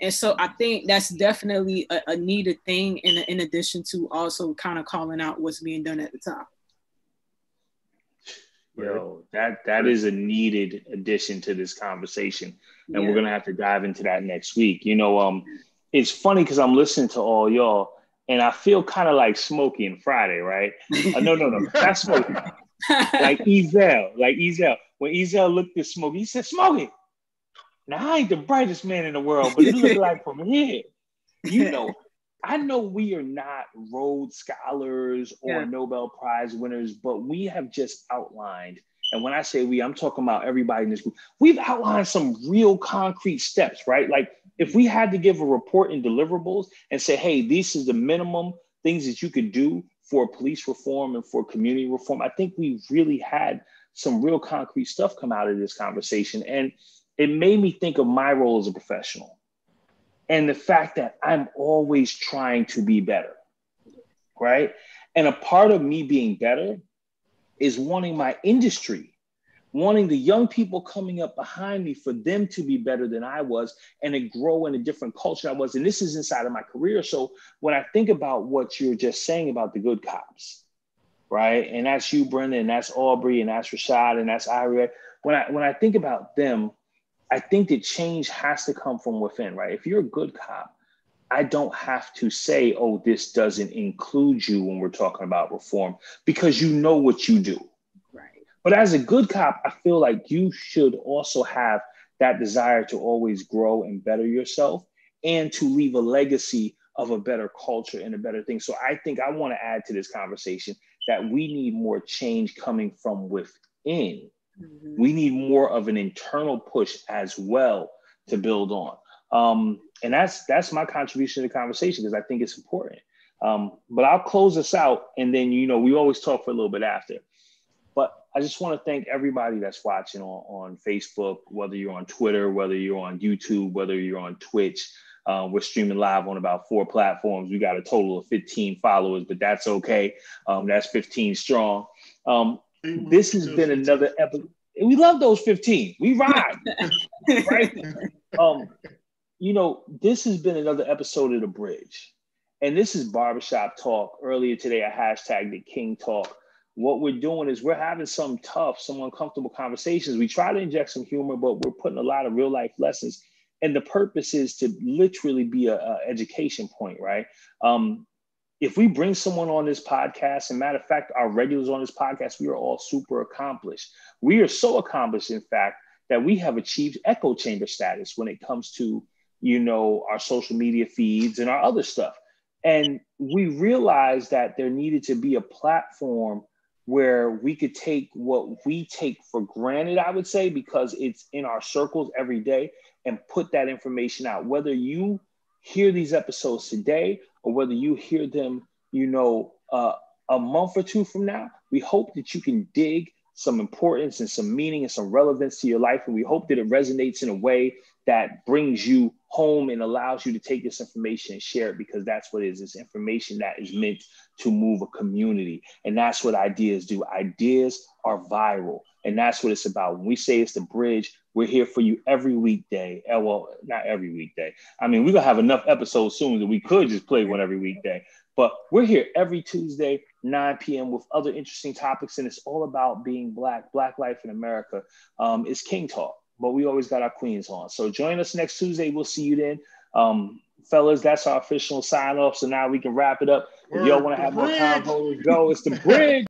Speaker 4: And so I think that's definitely a, a needed thing in, in addition to also kind of calling out what's being done at the top.
Speaker 2: Yo, that that is a needed addition to this conversation, and
Speaker 4: Yeah.
Speaker 2: we're gonna have to dive into that next week. You know, um, it's funny because I'm listening to all y'all, and I feel kind of like Smokey and Friday, right? Uh, no, no, no, not Smokey. like Ezal, like Ezal. When Ezal looked at Smokey, he said, "Smokey, now I ain't the brightest man in the world, but it looked like from here, you know." I know we are not Rhodes scholars or
Speaker 4: Yeah.
Speaker 2: Nobel Prize winners, but we have just outlined. And when I say we, I'm talking about everybody in this group. We've outlined some real concrete steps, right? Like if we had to give a report and deliverables and say, hey, this is the minimum things that you could do for police reform and for community reform, I think we really had some real concrete stuff come out of this conversation. And it made me think of my role as a professional and the fact that I'm always trying to be better, right? And a part of me being better is wanting my industry, wanting the young people coming up behind me for them to be better than I was and to grow in a different culture I was. And this is inside of my career. So when I think about what you're just saying about the good cops, right? And that's you, Brendan, and that's Aubrey, and that's Rashad, and that's Irie. When I when I think about them, I think that change has to come from within, right? If you're a good cop, I don't have to say, oh, this doesn't include you when we're talking about reform because you know what you do. But as a good cop, I feel like you should also have that desire to always grow and better yourself and to leave a legacy of a better culture and a better thing. So I think I want to add to this conversation that we need more change coming from within
Speaker 4: Mhm.
Speaker 2: we need more of an internal push as well to build on um, and that's that's my contribution to the conversation because i think it's important um, but i'll close this out and then you know we always talk for a little bit after i just want to thank everybody that's watching on, on facebook whether you're on twitter whether you're on youtube whether you're on twitch uh, we're streaming live on about four platforms we got a total of 15 followers but that's okay um, that's 15 strong um, this has been another episode. We love those 15. We ride, right? um, you know, this has been another episode of The Bridge. And this is Barbershop Talk. Earlier today, I hashtagged it King Talk. What we're doing is we're having some tough, some uncomfortable conversations. We try to inject some humor, but we're putting a lot of real life lessons. And the purpose is to literally be a, a education point, right? Um, if we bring someone on this podcast, and matter of fact, our regulars on this podcast, we are all super accomplished. We are so accomplished, in fact, that we have achieved echo chamber status when it comes to, you know, our social media feeds and our other stuff. And we realized that there needed to be a platform where we could take what we take for granted, I would say, because it's in our circles every day, and put that information out. Whether you hear these episodes today or whether you hear them, you know, uh, a month or two from now, we hope that you can dig some importance and some meaning and some relevance to your life. And we hope that it resonates in a way that brings you home and allows you to take this information and share it because that's what it is. It's information that is meant to move a community. And that's what ideas do. Ideas are viral. And that's what it's about. When we say it's the bridge, we're here for you every weekday. Eh, well, not every weekday. I mean, we're going to have enough episodes soon that we could just play one every weekday. But we're here every Tuesday, 9 p.m. with other interesting topics. And it's all about being Black, Black life in America. Um, it's King Talk but we always got our queens on. So join us next Tuesday. We'll see you then. Um, fellas, that's our official sign off. So now we can wrap it up. If y'all want to have more convo, go. It's the bridge.